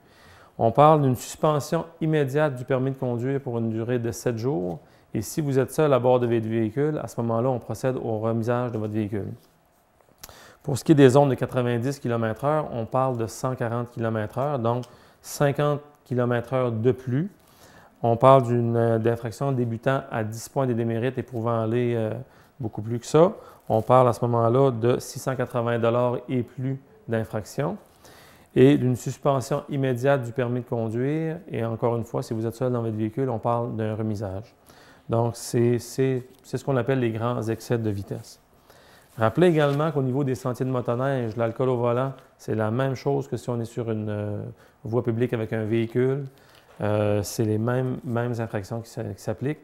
[SPEAKER 8] On parle d'une suspension immédiate du permis de conduire pour une durée de 7 jours Et si vous êtes seul à bord de votre véhicule, à ce moment-là, on procède au remisage de votre véhicule. Pour ce qui est des zones de 90 km/h, on parle de 140 km/h, donc 50 km/h de plus. On parle d'une euh, infraction débutant à 10 points de démérite et pouvant aller euh, beaucoup plus que ça. On parle à ce moment-là de 680 et plus d'infraction et d'une suspension immédiate du permis de conduire. Et encore une fois, si vous êtes seul dans votre véhicule, on parle d'un remisage. Donc, c'est ce qu'on appelle les grands excès de vitesse. Rappelez également qu'au niveau des sentiers de motoneige, l'alcool au volant, c'est la même chose que si on est sur une euh, voie publique avec un véhicule. Euh, c'est les mêmes, mêmes infractions qui s'appliquent.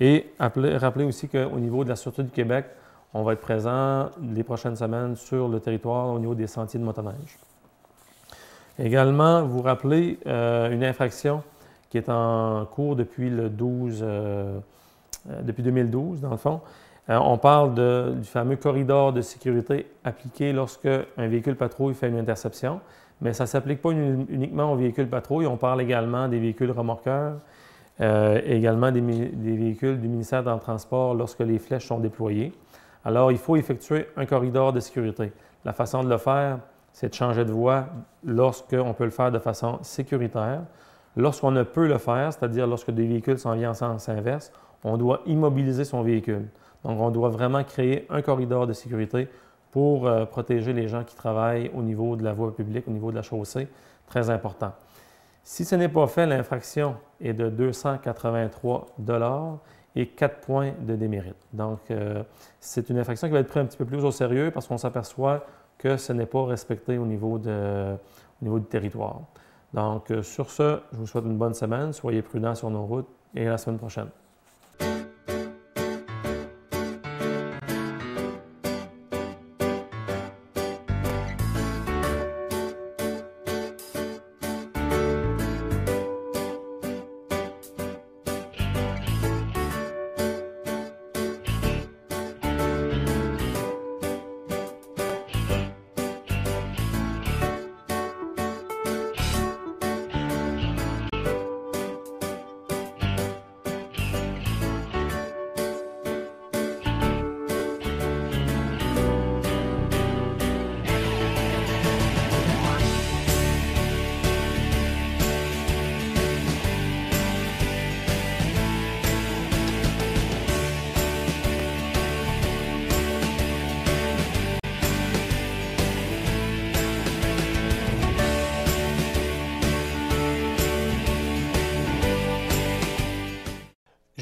[SPEAKER 8] Et rappelez aussi qu'au niveau de la Sûreté du Québec, on va être présent les prochaines semaines sur le territoire au niveau des sentiers de motoneige. Également, vous rappelez euh, une infraction qui est en cours depuis le 12, euh, euh, depuis 2012, dans le fond. on parle du fameux corridor de sécurité appliqué lorsque un véhicule patrouille fait une interception, mais ça ne s'applique pas uniquement aux véhicules patrouille, on parle également des véhicules remorqueurs, également des, des, véhicules du ministère dans le transport lorsque les flèches sont déployées. Alors, il faut effectuer un corridor de sécurité. La façon de le faire, c'est de changer de voie lorsqu'on peut le faire de façon sécuritaire. Lorsqu'on ne peut le faire, c'est-à-dire lorsque des véhicules s'en viennent en sens inverse, on doit immobiliser son véhicule. Donc, on doit vraiment créer un corridor de sécurité pour euh, protéger les gens qui travaillent au niveau de la voie publique, au niveau de la chaussée. Très important. Si ce n'est pas fait, l'infraction est de 283 et 4 points de démérite. Donc, euh, c'est une infraction qui va être prise un petit peu plus au sérieux parce qu'on s'aperçoit que ce n'est pas respecté au niveau, du territoire. Donc, euh, sur ce, je vous souhaite une bonne semaine. Soyez prudents sur nos routes et à la semaine prochaine.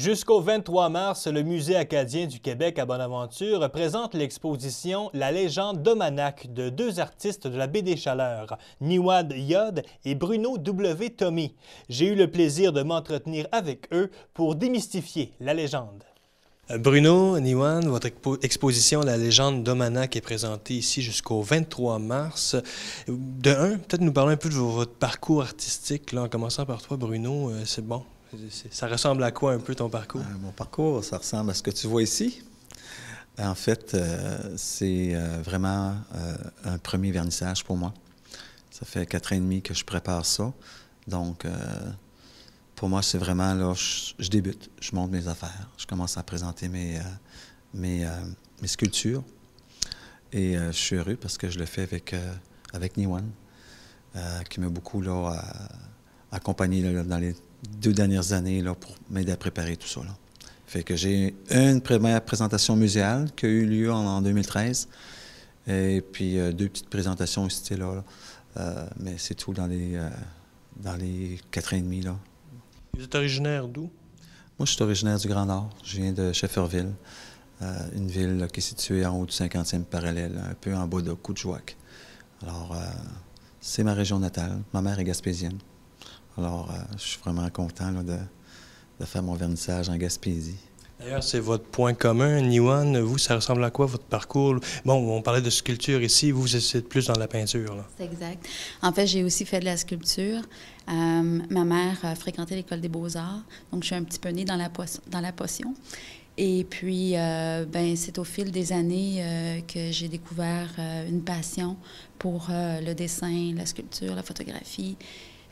[SPEAKER 1] Jusqu'au 23 mars, le Musée acadien du Québec à Bonaventure présente l'exposition La légende d'Omanac de deux artistes de la baie des Chaleurs, Niwad Yod et Bruno W. Tommy. J'ai eu le plaisir de m'entretenir avec eux pour démystifier la légende. Euh, Bruno, Niwan, votre exposition La légende d'Omanac est présentée ici jusqu'au 23 mars. De un, peut-être nous parler un peu de votre parcours artistique, en commençant par toi, Bruno. Euh, c'est bon, ça ressemble à quoi un peu ton parcours?
[SPEAKER 9] Euh, mon parcours, ça ressemble à ce que tu vois ici. En fait, euh, c'est euh, vraiment un premier vernissage pour moi. Ça fait quatre ans et demi que je prépare ça. Donc, pour moi, c'est vraiment là, je, débute, je monte mes affaires, je commence à présenter mes, mes, mes sculptures. Et je suis heureux parce que je le fais avec, avec Niwan, qui m'a beaucoup là, accompagné dans les deux dernières années là, pour m'aider à préparer tout ça. Là. Fait que j'ai une première présentation muséale qui a eu lieu en, 2013 et puis euh, deux petites présentations aussi là. Euh, mais c'est tout dans les, euh, dans les quatre ans et demi. Là.
[SPEAKER 1] Vous êtes originaire d'où?
[SPEAKER 9] Moi, je suis originaire du Grand Nord. Je viens de Shefferville, une ville qui est située en haut du 50e parallèle, un peu en bas de Coudjouac. Alors, c'est ma région natale. Ma mère est gaspésienne. Alors, euh, je suis vraiment content de, faire mon vernissage en Gaspésie.
[SPEAKER 1] D'ailleurs, c'est votre point commun, Niwan. Vous, ça ressemble à quoi votre parcours? Bon, on parlait de sculpture ici. Vous, êtes plus dans la peinture.
[SPEAKER 10] C'est exact. En fait, j'ai aussi fait de la sculpture. Euh, ma mère a fréquenté l'école des beaux-arts, donc je suis un petit peu née dans la, dans la potion. Et puis, euh, ben, c'est au fil des années que j'ai découvert une passion pour le dessin, la sculpture, la photographie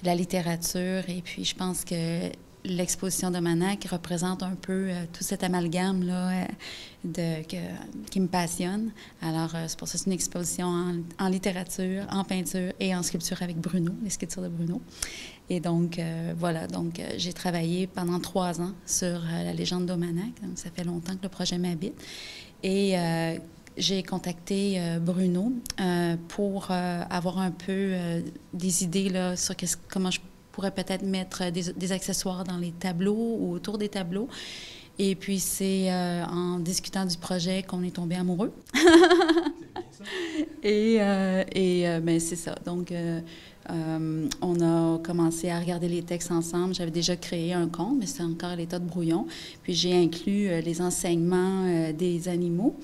[SPEAKER 10] la littérature. Et puis, je pense que l'exposition de Manac représente un peu tout cet amalgame-là de, qui me passionne. Alors, c'est pour ça que c'est une exposition en, littérature, en peinture et en sculpture avec Bruno, les sculptures de Bruno. Et donc, voilà, donc j'ai travaillé pendant trois ans sur la légende d'Omanac. Ça fait longtemps que le projet m'habite. Et j'ai contacté euh, Bruno euh, pour euh, avoir un peu des idées là, sur comment je pourrais peut-être mettre des, accessoires dans les tableaux ou autour des tableaux. Et puis, c'est en discutant du projet qu'on est tombé amoureux. et et ben, c'est ça. Donc, on a commencé à regarder les textes ensemble. J'avais déjà créé un compte, mais c'est encore à l'état de brouillon. Puis j'ai inclus les enseignements des animaux.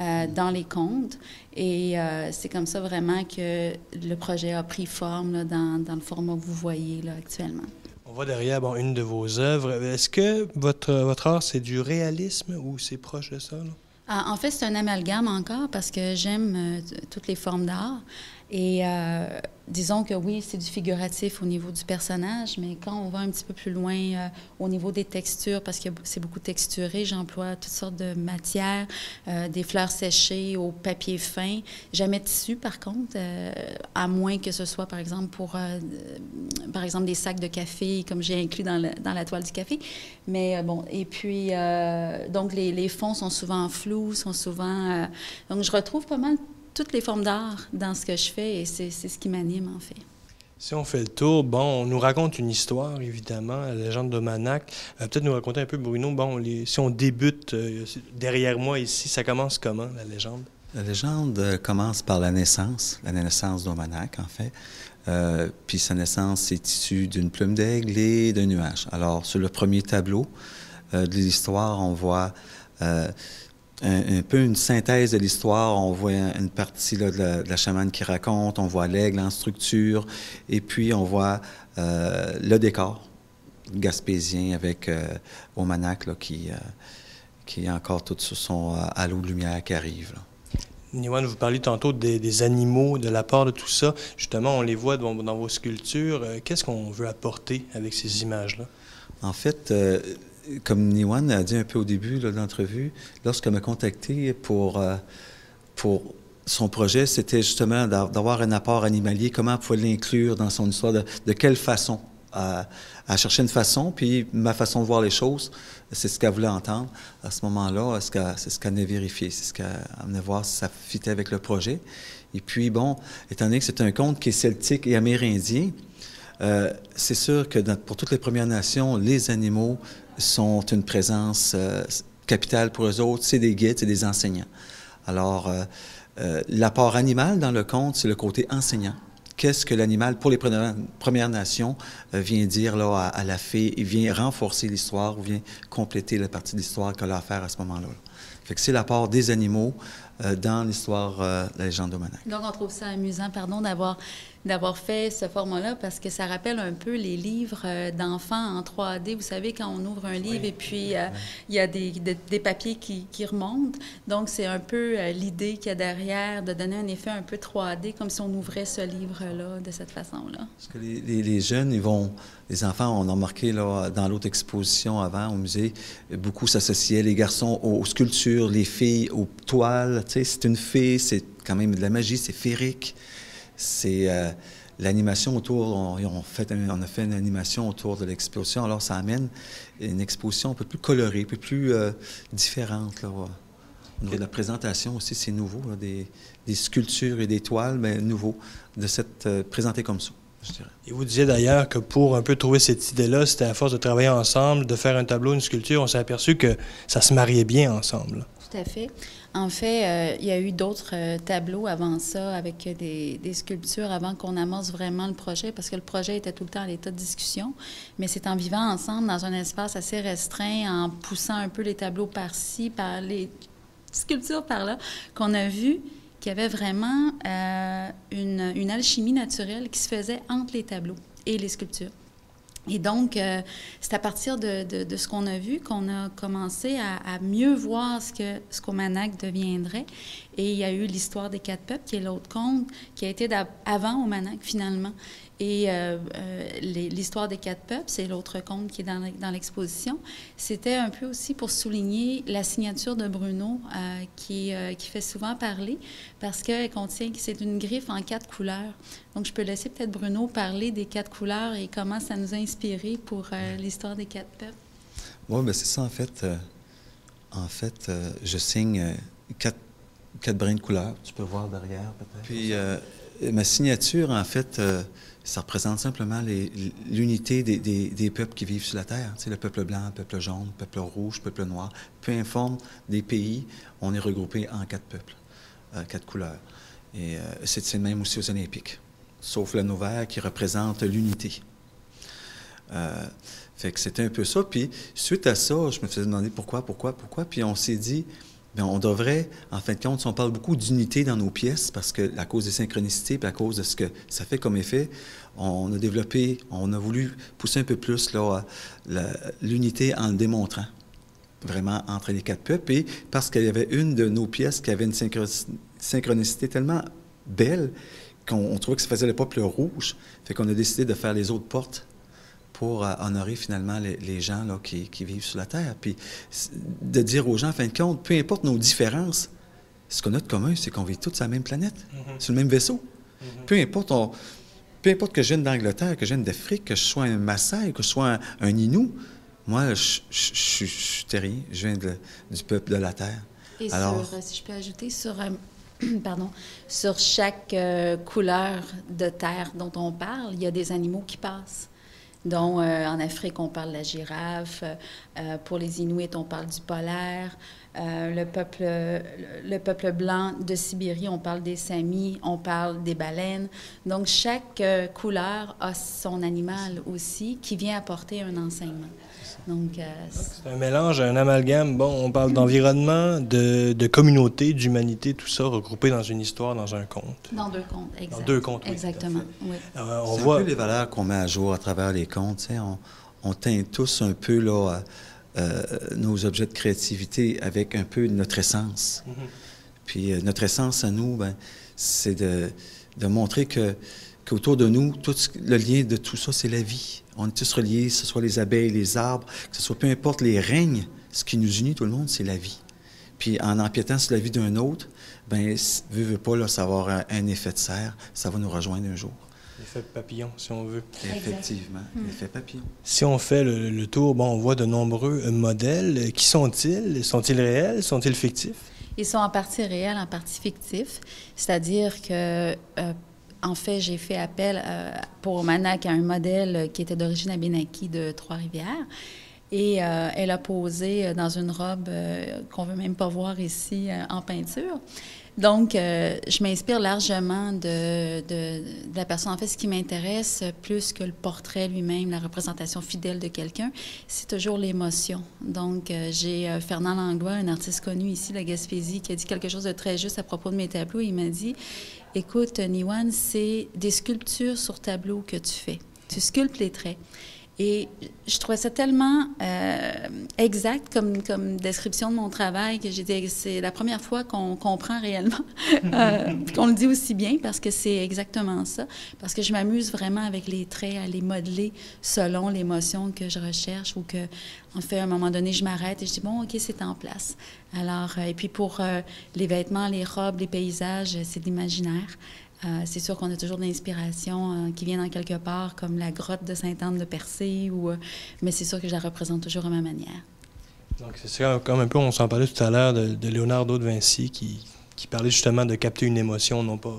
[SPEAKER 10] Euh, dans les contes. Et euh, c'est comme ça vraiment que le projet a pris forme dans, dans, le format que vous voyez là, actuellement.
[SPEAKER 1] On voit derrière bon, une de vos œuvres. Est-ce que votre, votre art, c'est du réalisme ou c'est proche de ça?
[SPEAKER 10] Ah, en fait, c'est un amalgame encore parce que j'aime euh, toutes les formes d'art. Et disons que oui, c'est du figuratif au niveau du personnage, mais quand on va un petit peu plus loin euh, au niveau des textures, parce que c'est beaucoup texturé, j'emploie toutes sortes de matières, euh, des fleurs séchées au papier fin, jamais tissu par contre, euh, à moins que ce soit par exemple pour, par exemple, des sacs de café, comme j'ai inclus dans, dans, la toile du café. Mais bon, et puis, donc les, les, fonds sont souvent flous, sont souvent... donc je retrouve pas mal toutes les formes d'art dans ce que je fais et c'est ce qui m'anime en fait.
[SPEAKER 1] Si on fait le tour, bon, on nous raconte une histoire, évidemment, la légende de Manac. Euh, peut-être nous raconter un peu, Bruno, bon, si on débute euh, derrière moi ici, ça commence comment, la légende?
[SPEAKER 9] La légende euh, commence par la naissance, la naissance d'Omanac, en fait. puis sa naissance est issue d'une plume d'aigle et d'un nuage. Alors, sur le premier tableau de l'histoire, on voit un, peu une synthèse de l'histoire. On voit une partie de, la, chamane qui raconte, on voit l'aigle en structure, et puis on voit euh, le décor gaspésien avec euh, Omanac qui, euh, qui est encore tout sur son halo de lumière qui arrive.
[SPEAKER 1] Niwan, vous parliez tantôt des, animaux, de la part de tout ça. Justement, on les voit dans, dans vos sculptures. Qu'est-ce qu'on veut apporter avec ces images-là?
[SPEAKER 9] En fait, comme Niwan a dit un peu au début de l'entrevue, lorsqu'elle m'a contacté pour, euh, pour son projet, c'était justement d'avoir un apport animalier, comment elle pouvait l'inclure dans son histoire, de, quelle façon. À, chercher une façon, puis ma façon de voir les choses, c'est ce qu'elle voulait entendre. À ce moment-là, c'est ce qu'elle a vérifié, c'est ce qu'elle venait voir si ça fitait avec le projet. Et puis, bon, étant donné que c'est un conte qui est celtique et amérindien, euh, c'est sûr que pour toutes les Premières Nations, les animaux sont une présence euh, capitale pour eux autres. C'est des guides, c'est des enseignants. Alors, euh, euh, l'apport animal dans le conte, c'est le côté enseignant. Qu'est-ce que l'animal, pour les Premières Nations, vient dire là, à, la fée? Il vient renforcer l'histoire ou vient compléter la partie de l'histoire qu'elle a à faire à ce moment-là. Fait que c'est l'apport des animaux dans l'histoire de la légende d'Omanac.
[SPEAKER 10] Donc, on trouve ça amusant, pardon, d'avoir d'avoir fait ce format-là parce que ça rappelle un peu les livres euh, d'enfants en 3D. Vous savez, quand on ouvre un livre et puis euh, il y a des, des, papiers qui, qui, remontent. Donc, c'est un peu euh, l'idée qu'il y a derrière de donner un effet un peu 3D, comme si on ouvrait ce livre-là de cette façon-là.
[SPEAKER 9] Parce que les, les, jeunes, ils vont... Les enfants, on a remarqué là, dans l'autre exposition avant au musée, beaucoup s'associaient, les garçons aux sculptures, les filles aux toiles. Tu sais, c'est une fée, c'est quand même de la magie, c'est féerique c'est euh, l'animation autour. On, fait on, a fait une animation autour de l'exposition. Alors, ça amène une exposition un peu plus colorée, un peu plus euh, différente. Là, au niveau de la présentation aussi, c'est nouveau. des, sculptures et des toiles, mais nouveau, de s'être euh, présenté comme ça. Je dirais.
[SPEAKER 1] Et vous disiez d'ailleurs que pour un peu trouver cette idée-là, c'était à force de travailler ensemble, de faire un tableau, une sculpture, on s'est aperçu que ça se mariait bien ensemble.
[SPEAKER 10] Tout à fait. En fait, euh, il y a eu d'autres euh, tableaux avant ça, avec des, sculptures, avant qu'on amorce vraiment le projet, parce que le projet était tout le temps à l'état de discussion. Mais c'est en vivant ensemble dans un espace assez restreint, en poussant un peu les tableaux par-ci, par les sculptures par-là, qu'on a vu qu'il y avait vraiment euh, une, une alchimie naturelle qui se faisait entre les tableaux et les sculptures. Et donc, euh, c'est à partir de, de, ce qu'on a vu qu'on a commencé à, mieux voir ce que ce qu'Omanac deviendrait. Et il y a eu l'histoire des quatre peuples, qui est l'autre conte, qui a été avant Omanac, finalement. Et euh, euh, l'histoire des quatre peuples, c'est l'autre conte qui est dans, dans l'exposition. C'était un peu aussi pour souligner la signature de Bruno, euh, qui, qui fait souvent parler, parce qu'elle contient, c'est une griffe en quatre couleurs. Donc, je peux laisser peut-être Bruno parler des quatre couleurs et comment ça nous a inspiré pour l'histoire des quatre peuples.
[SPEAKER 9] Oui, mais c'est ça, en fait. en fait, je signe quatre, quatre brins de couleur. Tu peux voir derrière, peut-être. Puis, euh, ma signature, en fait, euh, ça représente simplement l'unité des, des- des peuples qui vivent sur la Terre. Tu sais, le peuple blanc, le peuple jaune, le peuple rouge, le peuple noir. Peu importe des pays, on est regroupé en quatre peuples, euh, quatre couleurs. Et c'est le même aussi aux Olympiques, sauf le vert qui représente l'unité. Fait que c'était un peu ça. Puis suite à ça, je me faisais demander pourquoi, pourquoi, pourquoi. Puis on s'est dit, on devrait, en fin de compte, on parle beaucoup d'unité dans nos pièces, parce que à cause des synchronicités, puis à cause de ce que ça fait comme effet, on a développé, on a voulu pousser un peu plus l'unité en le démontrant vraiment entre les quatre peuples. Et parce qu'il y avait une de nos pièces qui avait une synchro- synchronicité tellement belle qu'on on trouvait que ça faisait le peuple rouge. Fait qu'on a décidé de faire les autres portes pour euh, honorer finalement les, les gens là, qui, qui vivent sur la Terre. Puis de dire aux gens, en fin de compte, peu importe nos différences, ce qu'on a de commun, c'est qu'on vit tous sur la même planète, sur le même vaisseau. Peu importe, on- peu importe que je vienne d'Angleterre, que je vienne d'Afrique, que je sois un Maasai, que je sois un, un Inou, moi, je, je- je- je suis terrien, je viens de- du peuple de la Terre.
[SPEAKER 10] Et
[SPEAKER 9] Alors-
[SPEAKER 10] sur, euh, si je peux ajouter, sur, euh, pardon, sur chaque euh, couleur de terre dont on parle, il y a des animaux qui passent. Dont euh, en Afrique, on parle de la girafe. euh, pour les Inuits, on parle du polaire. Euh, le, peuple, le, le peuple blanc de Sibérie, on parle des Samis, on parle des baleines. Donc, chaque couleur a son animal aussi qui vient apporter un enseignement. Donc, euh, c'est-
[SPEAKER 1] un mélange, un amalgame. Bon, on parle d'environnement, de, de communauté, d'humanité, tout ça regroupé dans une histoire, dans un conte.
[SPEAKER 10] dans deux comptes, exact.
[SPEAKER 1] deux comptes, oui,
[SPEAKER 10] Exactement, oui.
[SPEAKER 1] Euh, on
[SPEAKER 9] C'est
[SPEAKER 1] voit.
[SPEAKER 9] un peu les valeurs qu'on met à jour à travers les contes. On, on teinte tous un peu là, euh, nos objets de créativité avec un peu notre essence.
[SPEAKER 1] Mhm.
[SPEAKER 9] Puis euh, notre essence à nous, ben, c'est de, de montrer que qu'autour de nous, tout ce- le lien de tout ça, c'est la vie. On est tous reliés, que ce soit les abeilles, les arbres, que ce soit peu importe les règnes, ce qui nous unit tout le monde, c'est la vie. Puis en empiétant sur la vie d'un autre, ben, veut, veut pas, là, ça va avoir un, effet de serre, ça va nous rejoindre un jour.
[SPEAKER 1] L'effet papillon, si on veut.
[SPEAKER 9] Effectivement, l'effet papillon.
[SPEAKER 1] Si on fait le, le tour, bon, on voit de nombreux euh, modèles. Qui sont-ils? Sont-ils réels? Sont-ils fictifs?
[SPEAKER 10] Ils sont en partie réels, en partie fictifs. C'est-à-dire que, euh, en fait, j'ai fait appel euh, pour Manac à un modèle qui était d'origine abénaki de Trois-Rivières. Et euh, elle a posé dans une robe euh, qu'on ne veut même pas voir ici en peinture. Donc, euh, je m'inspire largement de, la personne. En fait, ce qui m'intéresse plus que le portrait lui-même, la représentation fidèle de quelqu'un, c'est toujours l'émotion. Donc, euh, j'ai euh, Fernand Langlois, un artiste connu ici, la Gaspésie, qui a dit quelque chose de très juste à propos de mes tableaux. Il m'a dit Écoute, Niwan, c'est des sculptures sur tableau que tu fais. Tu sculptes les traits. Et je trouvais ça tellement euh, exact comme, comme description de mon travail que j'ai dit c'est la première fois qu'on comprend réellement, euh, qu'on le dit aussi bien parce que c'est exactement ça. Parce que je m'amuse vraiment avec les traits, à les modeler selon l'émotion que je recherche ou que, en fait, à un moment donné, je m'arrête et je dis bon, ok, c'est en place. Alors, euh, et puis pour euh, les vêtements, les robes, les paysages, c'est de l'imaginaire. Euh, c'est sûr qu'on a toujours de l'inspiration euh, qui vient dans quelque part, comme la grotte de Sainte-Anne-de-Percé, ou, euh, mais c'est sûr que je la représente toujours à ma manière.
[SPEAKER 1] Donc, c'est ça, comme un peu, on s'en parlait tout à l'heure de, de Leonardo de Vinci qui, parlait justement de capter une émotion, non pas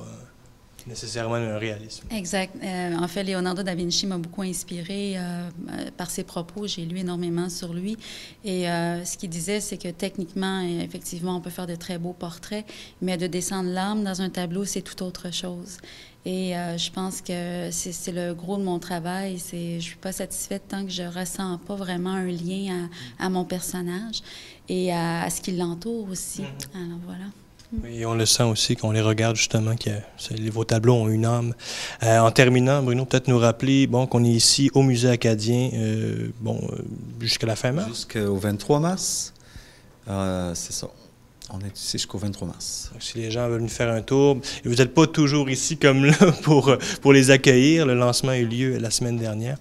[SPEAKER 1] nécessairement un réalisme.
[SPEAKER 10] Exact. Euh, en fait, Leonardo da Vinci m'a beaucoup inspiré euh, euh, par ses propos. J'ai lu énormément sur lui. Et euh, ce qu'il disait, c'est que techniquement, effectivement, on peut faire de très beaux portraits, mais de descendre l'âme dans un tableau, c'est tout autre chose. Et je pense que c'est c'est le gros de mon travail. Je suis pas satisfaite tant que je ressens pas vraiment un lien à, à mon personnage et à, à ce qui l'entoure aussi. Alors voilà.
[SPEAKER 1] Et on le sent aussi qu'on les regarde justement, que vos tableaux ont une âme. Euh, en terminant, Bruno, peut-être nous rappeler bon, qu'on est ici au Musée acadien euh, bon, euh, jusqu'à la fin mars?
[SPEAKER 9] Jusqu'au 23 mars, euh, c'est ça. On est ici jusqu'au 23 mars.
[SPEAKER 1] Si les gens veulent nous faire un tour, vous n'êtes pas toujours ici comme là pour, pour les accueillir. Le lancement a eu lieu la semaine dernière.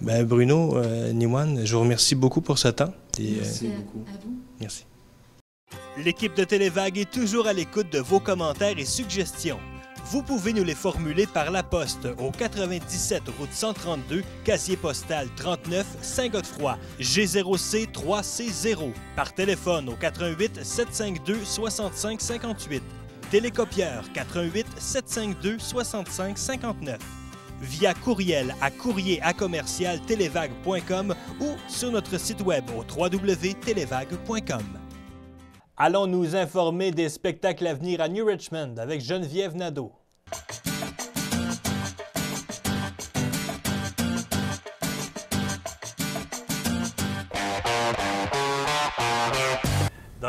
[SPEAKER 1] Ben, Bruno, euh, Niwan, je vous remercie beaucoup pour ce temps. Et,
[SPEAKER 9] Merci
[SPEAKER 1] euh,
[SPEAKER 9] beaucoup.
[SPEAKER 10] À vous.
[SPEAKER 1] Merci. L'équipe de Télévague est toujours à l'écoute de vos commentaires et suggestions. Vous pouvez nous les formuler par la poste au 97 route 132, casier postal 39 Saint-Godefroy, G0C 3C0. Par téléphone au 88 752 65 58. Télécopieur 88 752 65 59. Via courriel à courrier à commercial ou sur notre site web au www.télévague.com. Allons nous informer des spectacles à venir à New Richmond avec Geneviève Nadeau.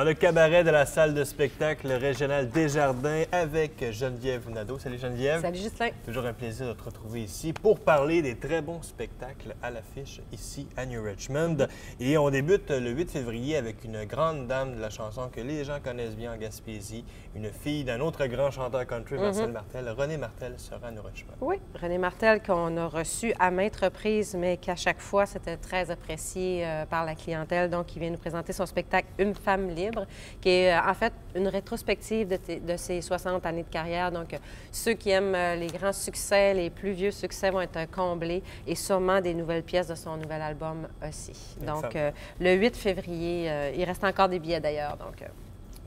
[SPEAKER 1] Dans le cabaret de la salle de spectacle régional Desjardins avec Geneviève Nadeau. Salut Geneviève.
[SPEAKER 11] Salut Justin.
[SPEAKER 1] Toujours un plaisir de te retrouver ici pour parler des très bons spectacles à l'affiche ici à New Richmond. Et on débute le 8 février avec une grande dame de la chanson que les gens connaissent bien en Gaspésie, une fille d'un autre grand chanteur country, Marcel Martel. René Martel sera à New Richmond.
[SPEAKER 11] Oui, René Martel qu'on a reçu à maintes reprises, mais qu'à chaque fois, c'était très apprécié euh, par la clientèle. Donc, il vient nous présenter son spectacle Une femme libre, qui est euh, en fait une rétrospective de, ses 60 années de carrière. Donc, euh, ceux qui aiment les grands succès, les plus vieux succès vont être comblés et sûrement des nouvelles pièces de son nouvel album aussi. Donc, le 8 février, il reste encore des billets d'ailleurs. Donc,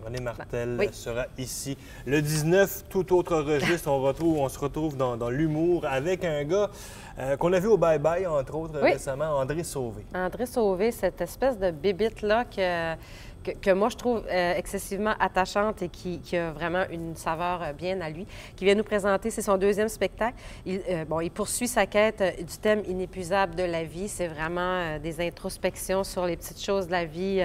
[SPEAKER 1] René Martel
[SPEAKER 11] Oui.
[SPEAKER 1] sera ici. Le 19, tout autre registre, on, retrouve, on se retrouve dans, dans l'humour avec un gars euh, qu'on a vu au Bye Bye, entre autres,
[SPEAKER 11] Oui.
[SPEAKER 1] récemment, André Sauvé.
[SPEAKER 11] André Sauvé, cette espèce de bébite-là que, que, moi, je trouve euh, excessivement attachante et qui, a vraiment une saveur euh, bien à lui, qui vient nous présenter, c'est son deuxième spectacle. Il, euh, bon, il poursuit sa quête du thème inépuisable de la vie. C'est vraiment des introspections sur les petites choses de la vie.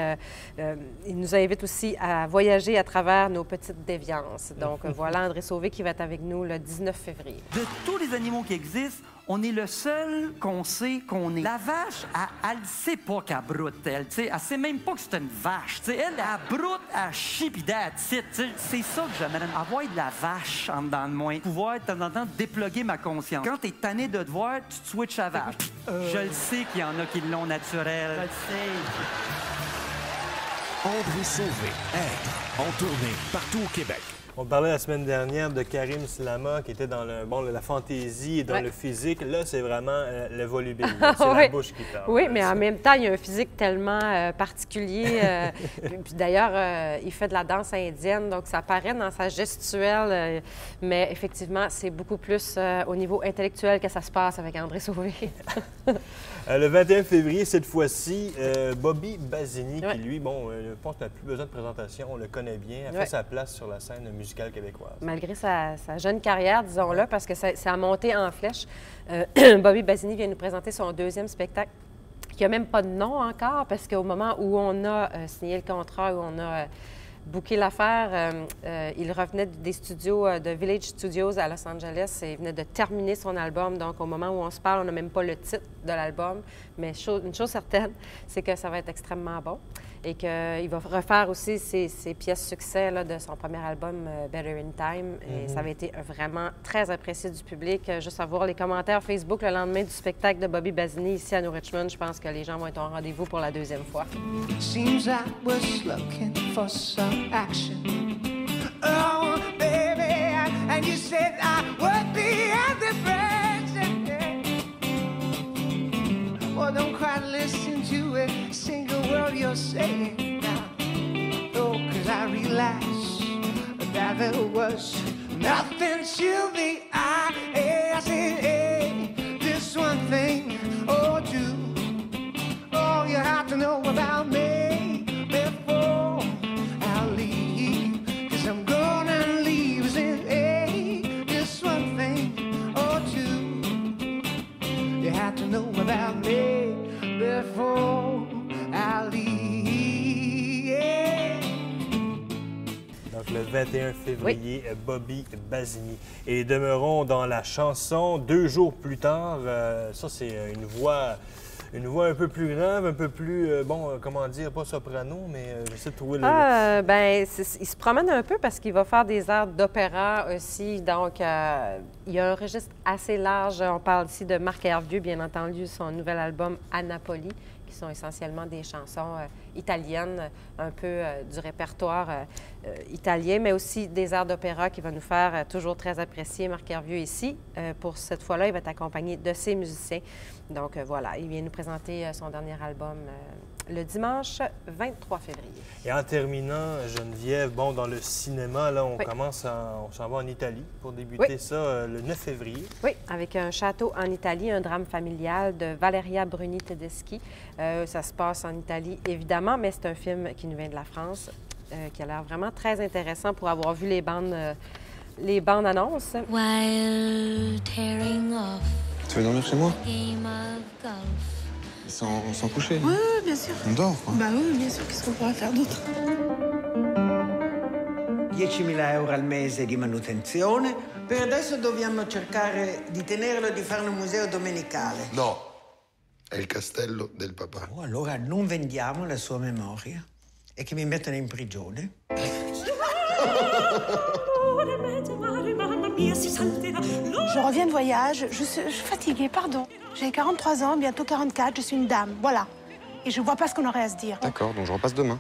[SPEAKER 11] Il nous invite aussi à voyager à travers nos petites déviances. Donc, voilà André Sauvé qui va être avec nous le 19 février.
[SPEAKER 12] De tous les animaux qui existent, on est le seul qu'on sait qu'on est. La vache, elle, elle sait pas qu'elle broute, elle. tu sais. Elle sait même pas que c'est une vache. tu sais. Elle, elle broute, elle chie, pis. C'est ça que j'aimerais. Avoir de la vache en dedans de moi. Pouvoir, de temps en temps, déploguer ma conscience. Quand t'es tanné de te voir, tu te switches à vache. Je le sais qu'il y en a qui l'ont naturel. Je le sais.
[SPEAKER 13] André Sauvé, être en tournée partout au Québec.
[SPEAKER 1] On parlait la semaine dernière de Karim Slama qui était dans le, bon, la fantaisie et dans
[SPEAKER 11] Ouais.
[SPEAKER 1] le physique. Là, c'est vraiment euh, le volubile. C'est la
[SPEAKER 11] Oui.
[SPEAKER 1] bouche qui parle.
[SPEAKER 11] Oui, mais
[SPEAKER 1] ça.
[SPEAKER 11] en même temps, il a un physique tellement euh, particulier. euh, puis d'ailleurs, il fait de la danse indienne, donc ça paraît dans sa gestuelle. mais effectivement, c'est beaucoup plus au niveau intellectuel que ça se passe avec André Sauvé.
[SPEAKER 1] Le 21 février, cette fois-ci, Bobby Basini,
[SPEAKER 11] Ouais.
[SPEAKER 1] qui lui, bon, je pense qu'il n'a plus besoin de présentation, on le connaît bien, a
[SPEAKER 11] Ouais.
[SPEAKER 1] fait sa place sur la scène musicale québécoise.
[SPEAKER 11] Malgré sa, sa jeune carrière, disons-le, parce que ça, ça a monté en flèche, euh, Bobby Basini vient nous présenter son deuxième spectacle qui n'a même pas de nom encore, parce qu'au moment où on a euh, signé le contrat, où on a euh, booké l'affaire, il revenait des studios de Village Studios à Los Angeles et il venait de terminer son album. Donc, au moment où on se parle, on n'a même pas le titre de l'album. Mais une chose certaine, c'est que ça va être extrêmement bon et qu'il va refaire aussi ses, ses pièces succès là, de son premier album, euh, Better in Time. Et ça avait été vraiment très apprécié du public. Euh, Juste à voir les commentaires Facebook le lendemain du spectacle de Bobby Basini ici à New Richmond, je pense que les gens vont être au rendez-vous pour la deuxième fois.
[SPEAKER 14] Seems I was looking for some action. Oh, baby, and you said I would be at the best. Well, don't quite listen to word you're saying now. Oh, cause I realized that there was nothing to the
[SPEAKER 1] 21 février, euh, Bobby Basini. Et demeurons dans la chanson deux jours plus tard. euh, ça, c'est euh, une voix Une voix un peu plus grave, un peu plus, euh, bon, euh, comment dire, pas soprano, mais euh, j'essaie de trouver le...
[SPEAKER 11] Ah, ben, il se promène un peu parce qu'il va faire des airs d'opéra aussi. Donc, il y a un registre assez large. On parle ici de Marc Hervieux, bien entendu, son nouvel album À Napoli, qui sont essentiellement des chansons euh, italiennes, un peu euh, du répertoire euh, italien, mais aussi des airs d'opéra qui va nous faire toujours très apprécier Marc Hervieux ici. Pour cette fois-là, il va être accompagné de ses musiciens. Donc, voilà, il vient nous présenter son dernier album le dimanche 23 février.
[SPEAKER 1] Et en terminant, Geneviève, bon, dans le cinéma, là, on
[SPEAKER 11] Oui.
[SPEAKER 1] commence, en- on s'en va en Italie pour débuter
[SPEAKER 11] Oui.
[SPEAKER 1] ça euh, le 9 février.
[SPEAKER 11] Oui, avec un château en Italie, un drame familial de Valeria Bruni Tedeschi. Euh, ça se passe en Italie, évidemment, mais c'est un film qui nous vient de la France, euh, qui a l'air vraiment très intéressant pour avoir vu les bandes, euh, les bandes annonces.
[SPEAKER 15] While tearing off
[SPEAKER 16] Tu veux dormir chez moi?
[SPEAKER 15] game of golf.
[SPEAKER 16] Sans, sans coucher
[SPEAKER 17] Oui, oui, bien sûr.
[SPEAKER 16] On dort, quoi.
[SPEAKER 17] Bah oui, bien sûr, qu'est-ce qu'on pourrait faire d'autre
[SPEAKER 18] 10.000 euro al mese di manutenzione. Per adesso dobbiamo cercare di tenerlo e di fare un museo domenicale.
[SPEAKER 19] No, è il castello del papà.
[SPEAKER 18] Oh, allora non vendiamo la sua memoria e che mi mettono in prigione.
[SPEAKER 17] Je reviens de voyage, je suis, je suis fatiguée, pardon. J'ai 43 ans, bientôt 44, je suis une dame, voilà. Et je vois pas ce qu'on aurait à se dire.
[SPEAKER 16] D'accord, donc je repasse demain.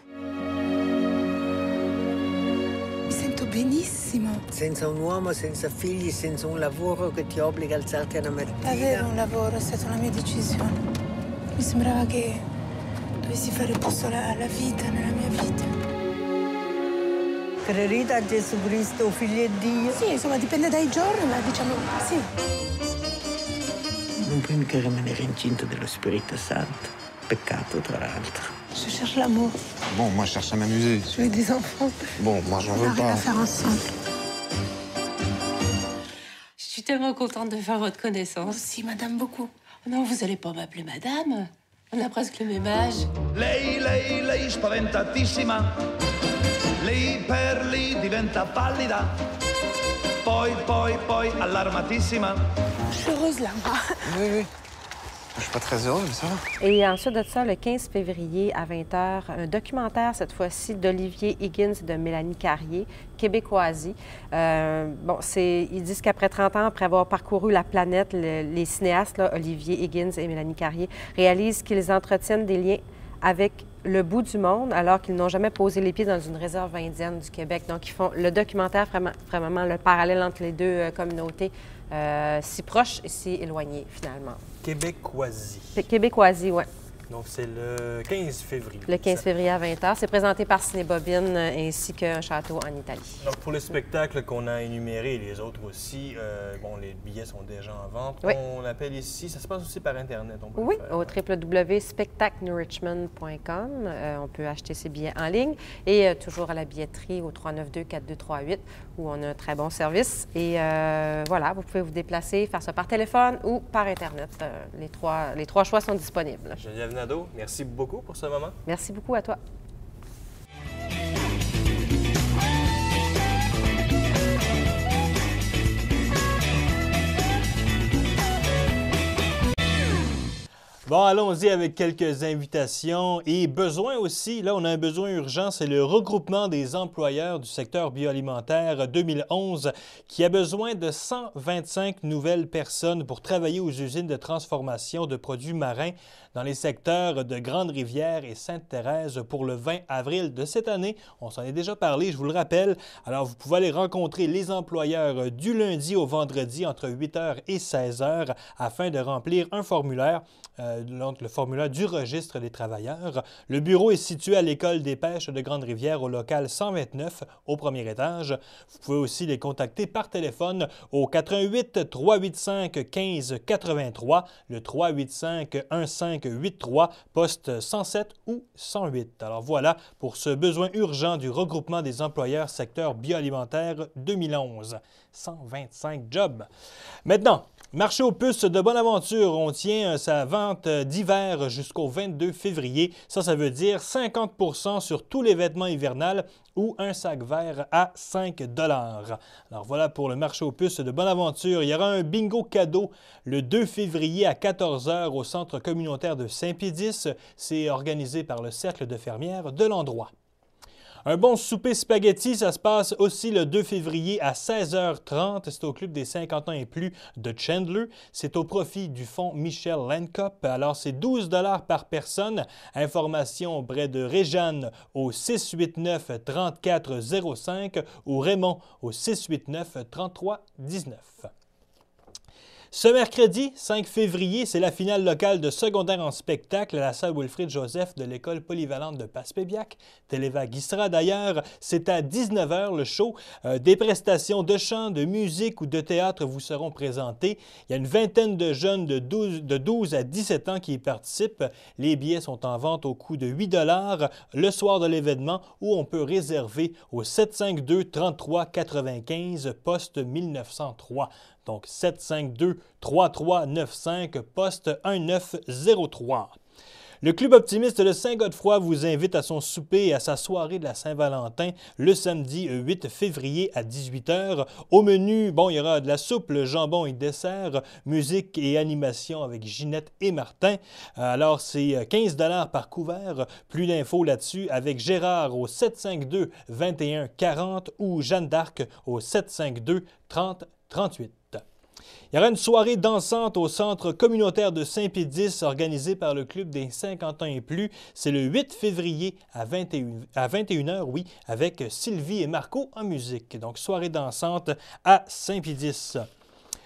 [SPEAKER 17] Mi sento benissimo.
[SPEAKER 18] Senza un uomo, senza figli, senza un lavoro che ti obbliga a alzarti una mattina.
[SPEAKER 17] Avere un lavoro è stata la mia decisione. Mi sembrava che dovessi fare posto alla, alla vita, nella mia vita.
[SPEAKER 18] Credete a Gesù Cristo, figlio di Dio?
[SPEAKER 17] Sì, insomma, dipende dai giorni, ma diciamo sì.
[SPEAKER 18] Non puoi mica rimanere incinta dello Spirito Santo. Peccato, tra l'altro.
[SPEAKER 17] Je cherche l'amour.
[SPEAKER 16] Bon, moi je cherche à m'amuser.
[SPEAKER 17] Je veux des enfants.
[SPEAKER 16] Bon, moi j'en
[SPEAKER 17] On
[SPEAKER 16] veux pas.
[SPEAKER 17] à faire ensemble.
[SPEAKER 20] Je suis tellement contente de faire votre connaissance.
[SPEAKER 17] Aussi, madame, beaucoup.
[SPEAKER 20] Non, vous allez pas m'appeler madame. On a presque le même âge.
[SPEAKER 21] Lei, lei, lei spaventatissima. Lei per lì diventa pallida. Poi, poi, poi allarmatissima.
[SPEAKER 17] Je suis heureuse là, moi.
[SPEAKER 16] Oui, oui. Je suis pas très heureux, mais ça va.
[SPEAKER 11] Et ensuite de ça, le 15 février à 20h, un documentaire cette fois-ci d'Olivier Higgins et de Mélanie Carrier, québécoisie. Euh, bon, c'est, ils disent qu'après 30 ans, après avoir parcouru la planète, le- les cinéastes, là, Olivier Higgins et Mélanie Carrier, réalisent qu'ils entretiennent des liens avec le bout du monde alors qu'ils n'ont jamais posé les pieds dans une réserve indienne du Québec. Donc, ils font le documentaire, vraiment, le parallèle entre les deux euh, communautés, euh, si proches et si éloignées, finalement.
[SPEAKER 1] Québécoisie.
[SPEAKER 11] Québécoisie, oui.
[SPEAKER 1] Donc, c'est le 15 février.
[SPEAKER 11] Le 15 février à 20h. C'est présenté par Cinébobine ainsi qu'un château en Italie.
[SPEAKER 1] Donc, pour les spectacles qu'on a énumérés et les autres aussi, euh, bon, les billets sont déjà en vente.
[SPEAKER 11] Oui.
[SPEAKER 1] On appelle ici, ça se passe aussi par Internet. on peut
[SPEAKER 11] Oui,
[SPEAKER 1] faire.
[SPEAKER 11] au www.spectaclerichmond.com. Euh, on peut acheter ses billets en ligne et euh, toujours à la billetterie au 392-4238 où on a un très bon service. Et euh, voilà, vous pouvez vous déplacer, faire ça par téléphone ou par Internet. Les, trois, les trois choix sont disponibles.
[SPEAKER 1] Merci beaucoup pour ce moment.
[SPEAKER 11] Merci beaucoup à toi.
[SPEAKER 1] Bon, allons-y avec quelques invitations et besoins aussi. Là, on a un besoin urgent, c'est le regroupement des employeurs du secteur bioalimentaire 2011 qui a besoin de 125 nouvelles personnes pour travailler aux usines de transformation de produits marins dans les secteurs de Grande-Rivière et Sainte-Thérèse pour le 20 avril de cette année. On s'en est déjà parlé, je vous le rappelle. Alors, vous pouvez aller rencontrer les employeurs du lundi au vendredi entre 8h et 16h afin de remplir un formulaire, euh, le formulaire du registre des travailleurs. Le bureau est situé à l'école des pêches de Grande-Rivière au local 129 au premier étage. Vous pouvez aussi les contacter par téléphone au 88 385 15 83, le 385 1583, poste 107 ou 108. Alors voilà pour ce besoin urgent du regroupement des employeurs secteur bioalimentaire 2011. 125 jobs. Maintenant, Marché aux puces de Bonaventure, on tient euh, sa vente euh, d'hiver jusqu'au 22 février. Ça, ça veut dire 50 sur tous les vêtements hivernales ou un sac vert à 5 Alors voilà pour le marché aux puces de Bonaventure. Il y aura un bingo cadeau le 2 février à 14h au centre communautaire de Saint-Pédis. C'est organisé par le Cercle de fermières de l'endroit. Un bon souper spaghetti, ça se passe aussi le 2 février à 16h30. C'est au Club des 50 ans et plus de Chandler. C'est au profit du fonds Michel Lancop. Alors, c'est 12 par personne. Information auprès de Réjeanne au 689-3405 ou Raymond au 689-3319. Ce mercredi 5 février, c'est la finale locale de secondaire en spectacle à la salle Wilfrid Joseph de l'école polyvalente de Passepébiac. Télévague sera d'ailleurs. C'est à 19h le show. Euh, des prestations de chant, de musique ou de théâtre vous seront présentées. Il y a une vingtaine de jeunes de 12, de 12 à 17 ans qui y participent. Les billets sont en vente au coût de 8 le soir de l'événement où on peut réserver au 752 33 95 poste 1903 donc 752-3395, poste 1903. Le Club optimiste de Saint-Godefroy vous invite à son souper et à sa soirée de la Saint-Valentin le samedi 8 février à 18h. Au menu, bon, il y aura de la soupe, le jambon et dessert, musique et animation avec Ginette et Martin. Alors, c'est 15 par couvert. Plus d'infos là-dessus avec Gérard au 752 21 40 ou Jeanne d'Arc au 752 30 38. Il y aura une soirée dansante au centre communautaire de Saint-Pédis organisée par le Club des 50 ans et plus. C'est le 8 février à, 21, à 21h, oui, avec Sylvie et Marco en musique. Donc, soirée dansante à Saint-Pédis.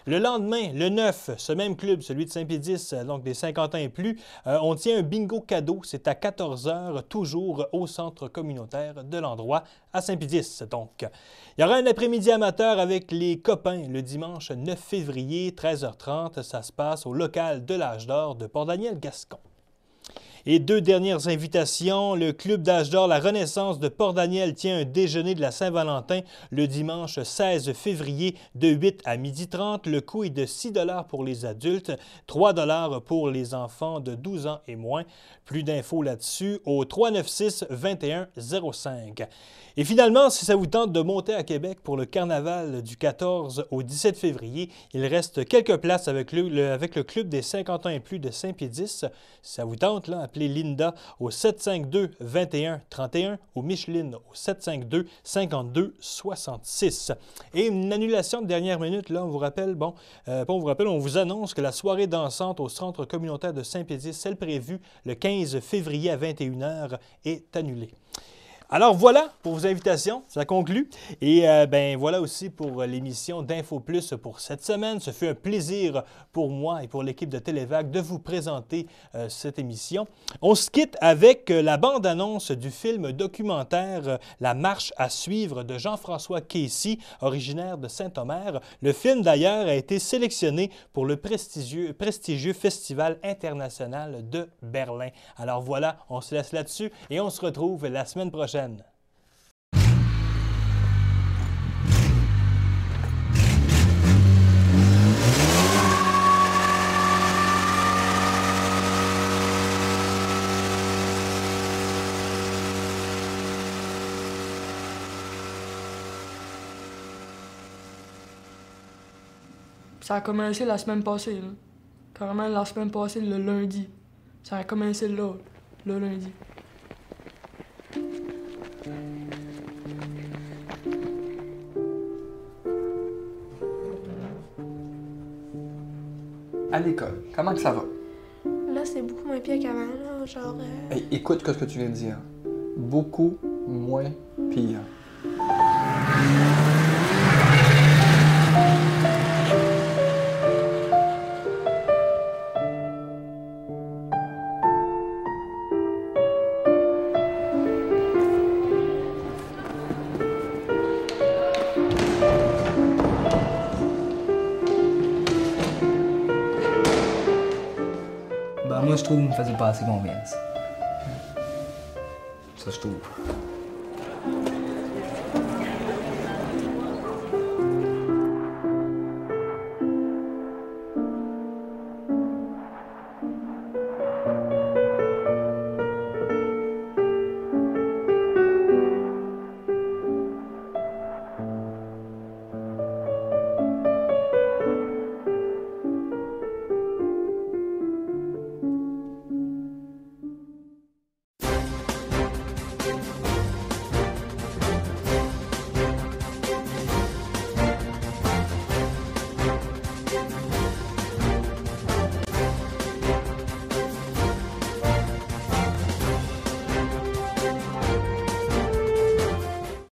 [SPEAKER 1] Le lendemain, le 9, ce même club, celui de Saint-Pédis, euh, donc des 50 ans et plus, euh, on tient un bingo cadeau. C'est à 14 h, toujours au centre communautaire de l'endroit à Saint-Pédis. Donc, il y aura un après-midi amateur avec les copains le dimanche 9 février, 13h30. Ça se passe au local de l'âge d'or de Port-Daniel-Gascon. Et deux dernières invitations. Le Club d'âge d'or La Renaissance de Port-Daniel tient un déjeuner de la Saint-Valentin le dimanche 16 février de 8 à 12h30. Le coût est de 6 pour les adultes, 3 pour les enfants de 12 ans et moins. Plus d'infos là-dessus au 396 2105. Et finalement, si ça vous tente de monter à Québec pour le carnaval du 14 au 17 février, il reste quelques places avec le, Club des 50 ans et plus de Saint-Pédis. Si ça vous tente, appelez Linda au 752 21 31 ou Micheline au 752 52 66. Et une annulation de dernière minute, là, on vous rappelle, bon, euh, on vous rappelle, on vous annonce que la soirée dansante au centre communautaire de Saint-Pédis, celle prévue le 15 février à 21h, est annulée. Alors voilà pour vos invitations, ça conclut. Et euh, ben voilà aussi pour l'émission d'Info Plus pour cette semaine. Ce fut un plaisir pour moi et pour l'équipe de Télévac de vous présenter euh, cette émission. On se quitte avec euh, la bande-annonce du film documentaire La marche à suivre de Jean-François Casey, originaire de Saint-Omer. Le film d'ailleurs a été sélectionné pour le prestigieux, prestigieux Festival international de Berlin. Alors voilà, on se laisse là-dessus et on se retrouve la semaine prochaine
[SPEAKER 22] ça a commencé la semaine passée. Là. Carrément la semaine passée, le lundi. Ça a commencé là, le lundi.
[SPEAKER 23] À l'école, comment que ça va?
[SPEAKER 24] Là, c'est beaucoup moins pire qu'avant, là, genre... euh,
[SPEAKER 23] Hey, écoute ce que tu viens de dire. Beaucoup moins pire.
[SPEAKER 25] Que vous me faisait pas assez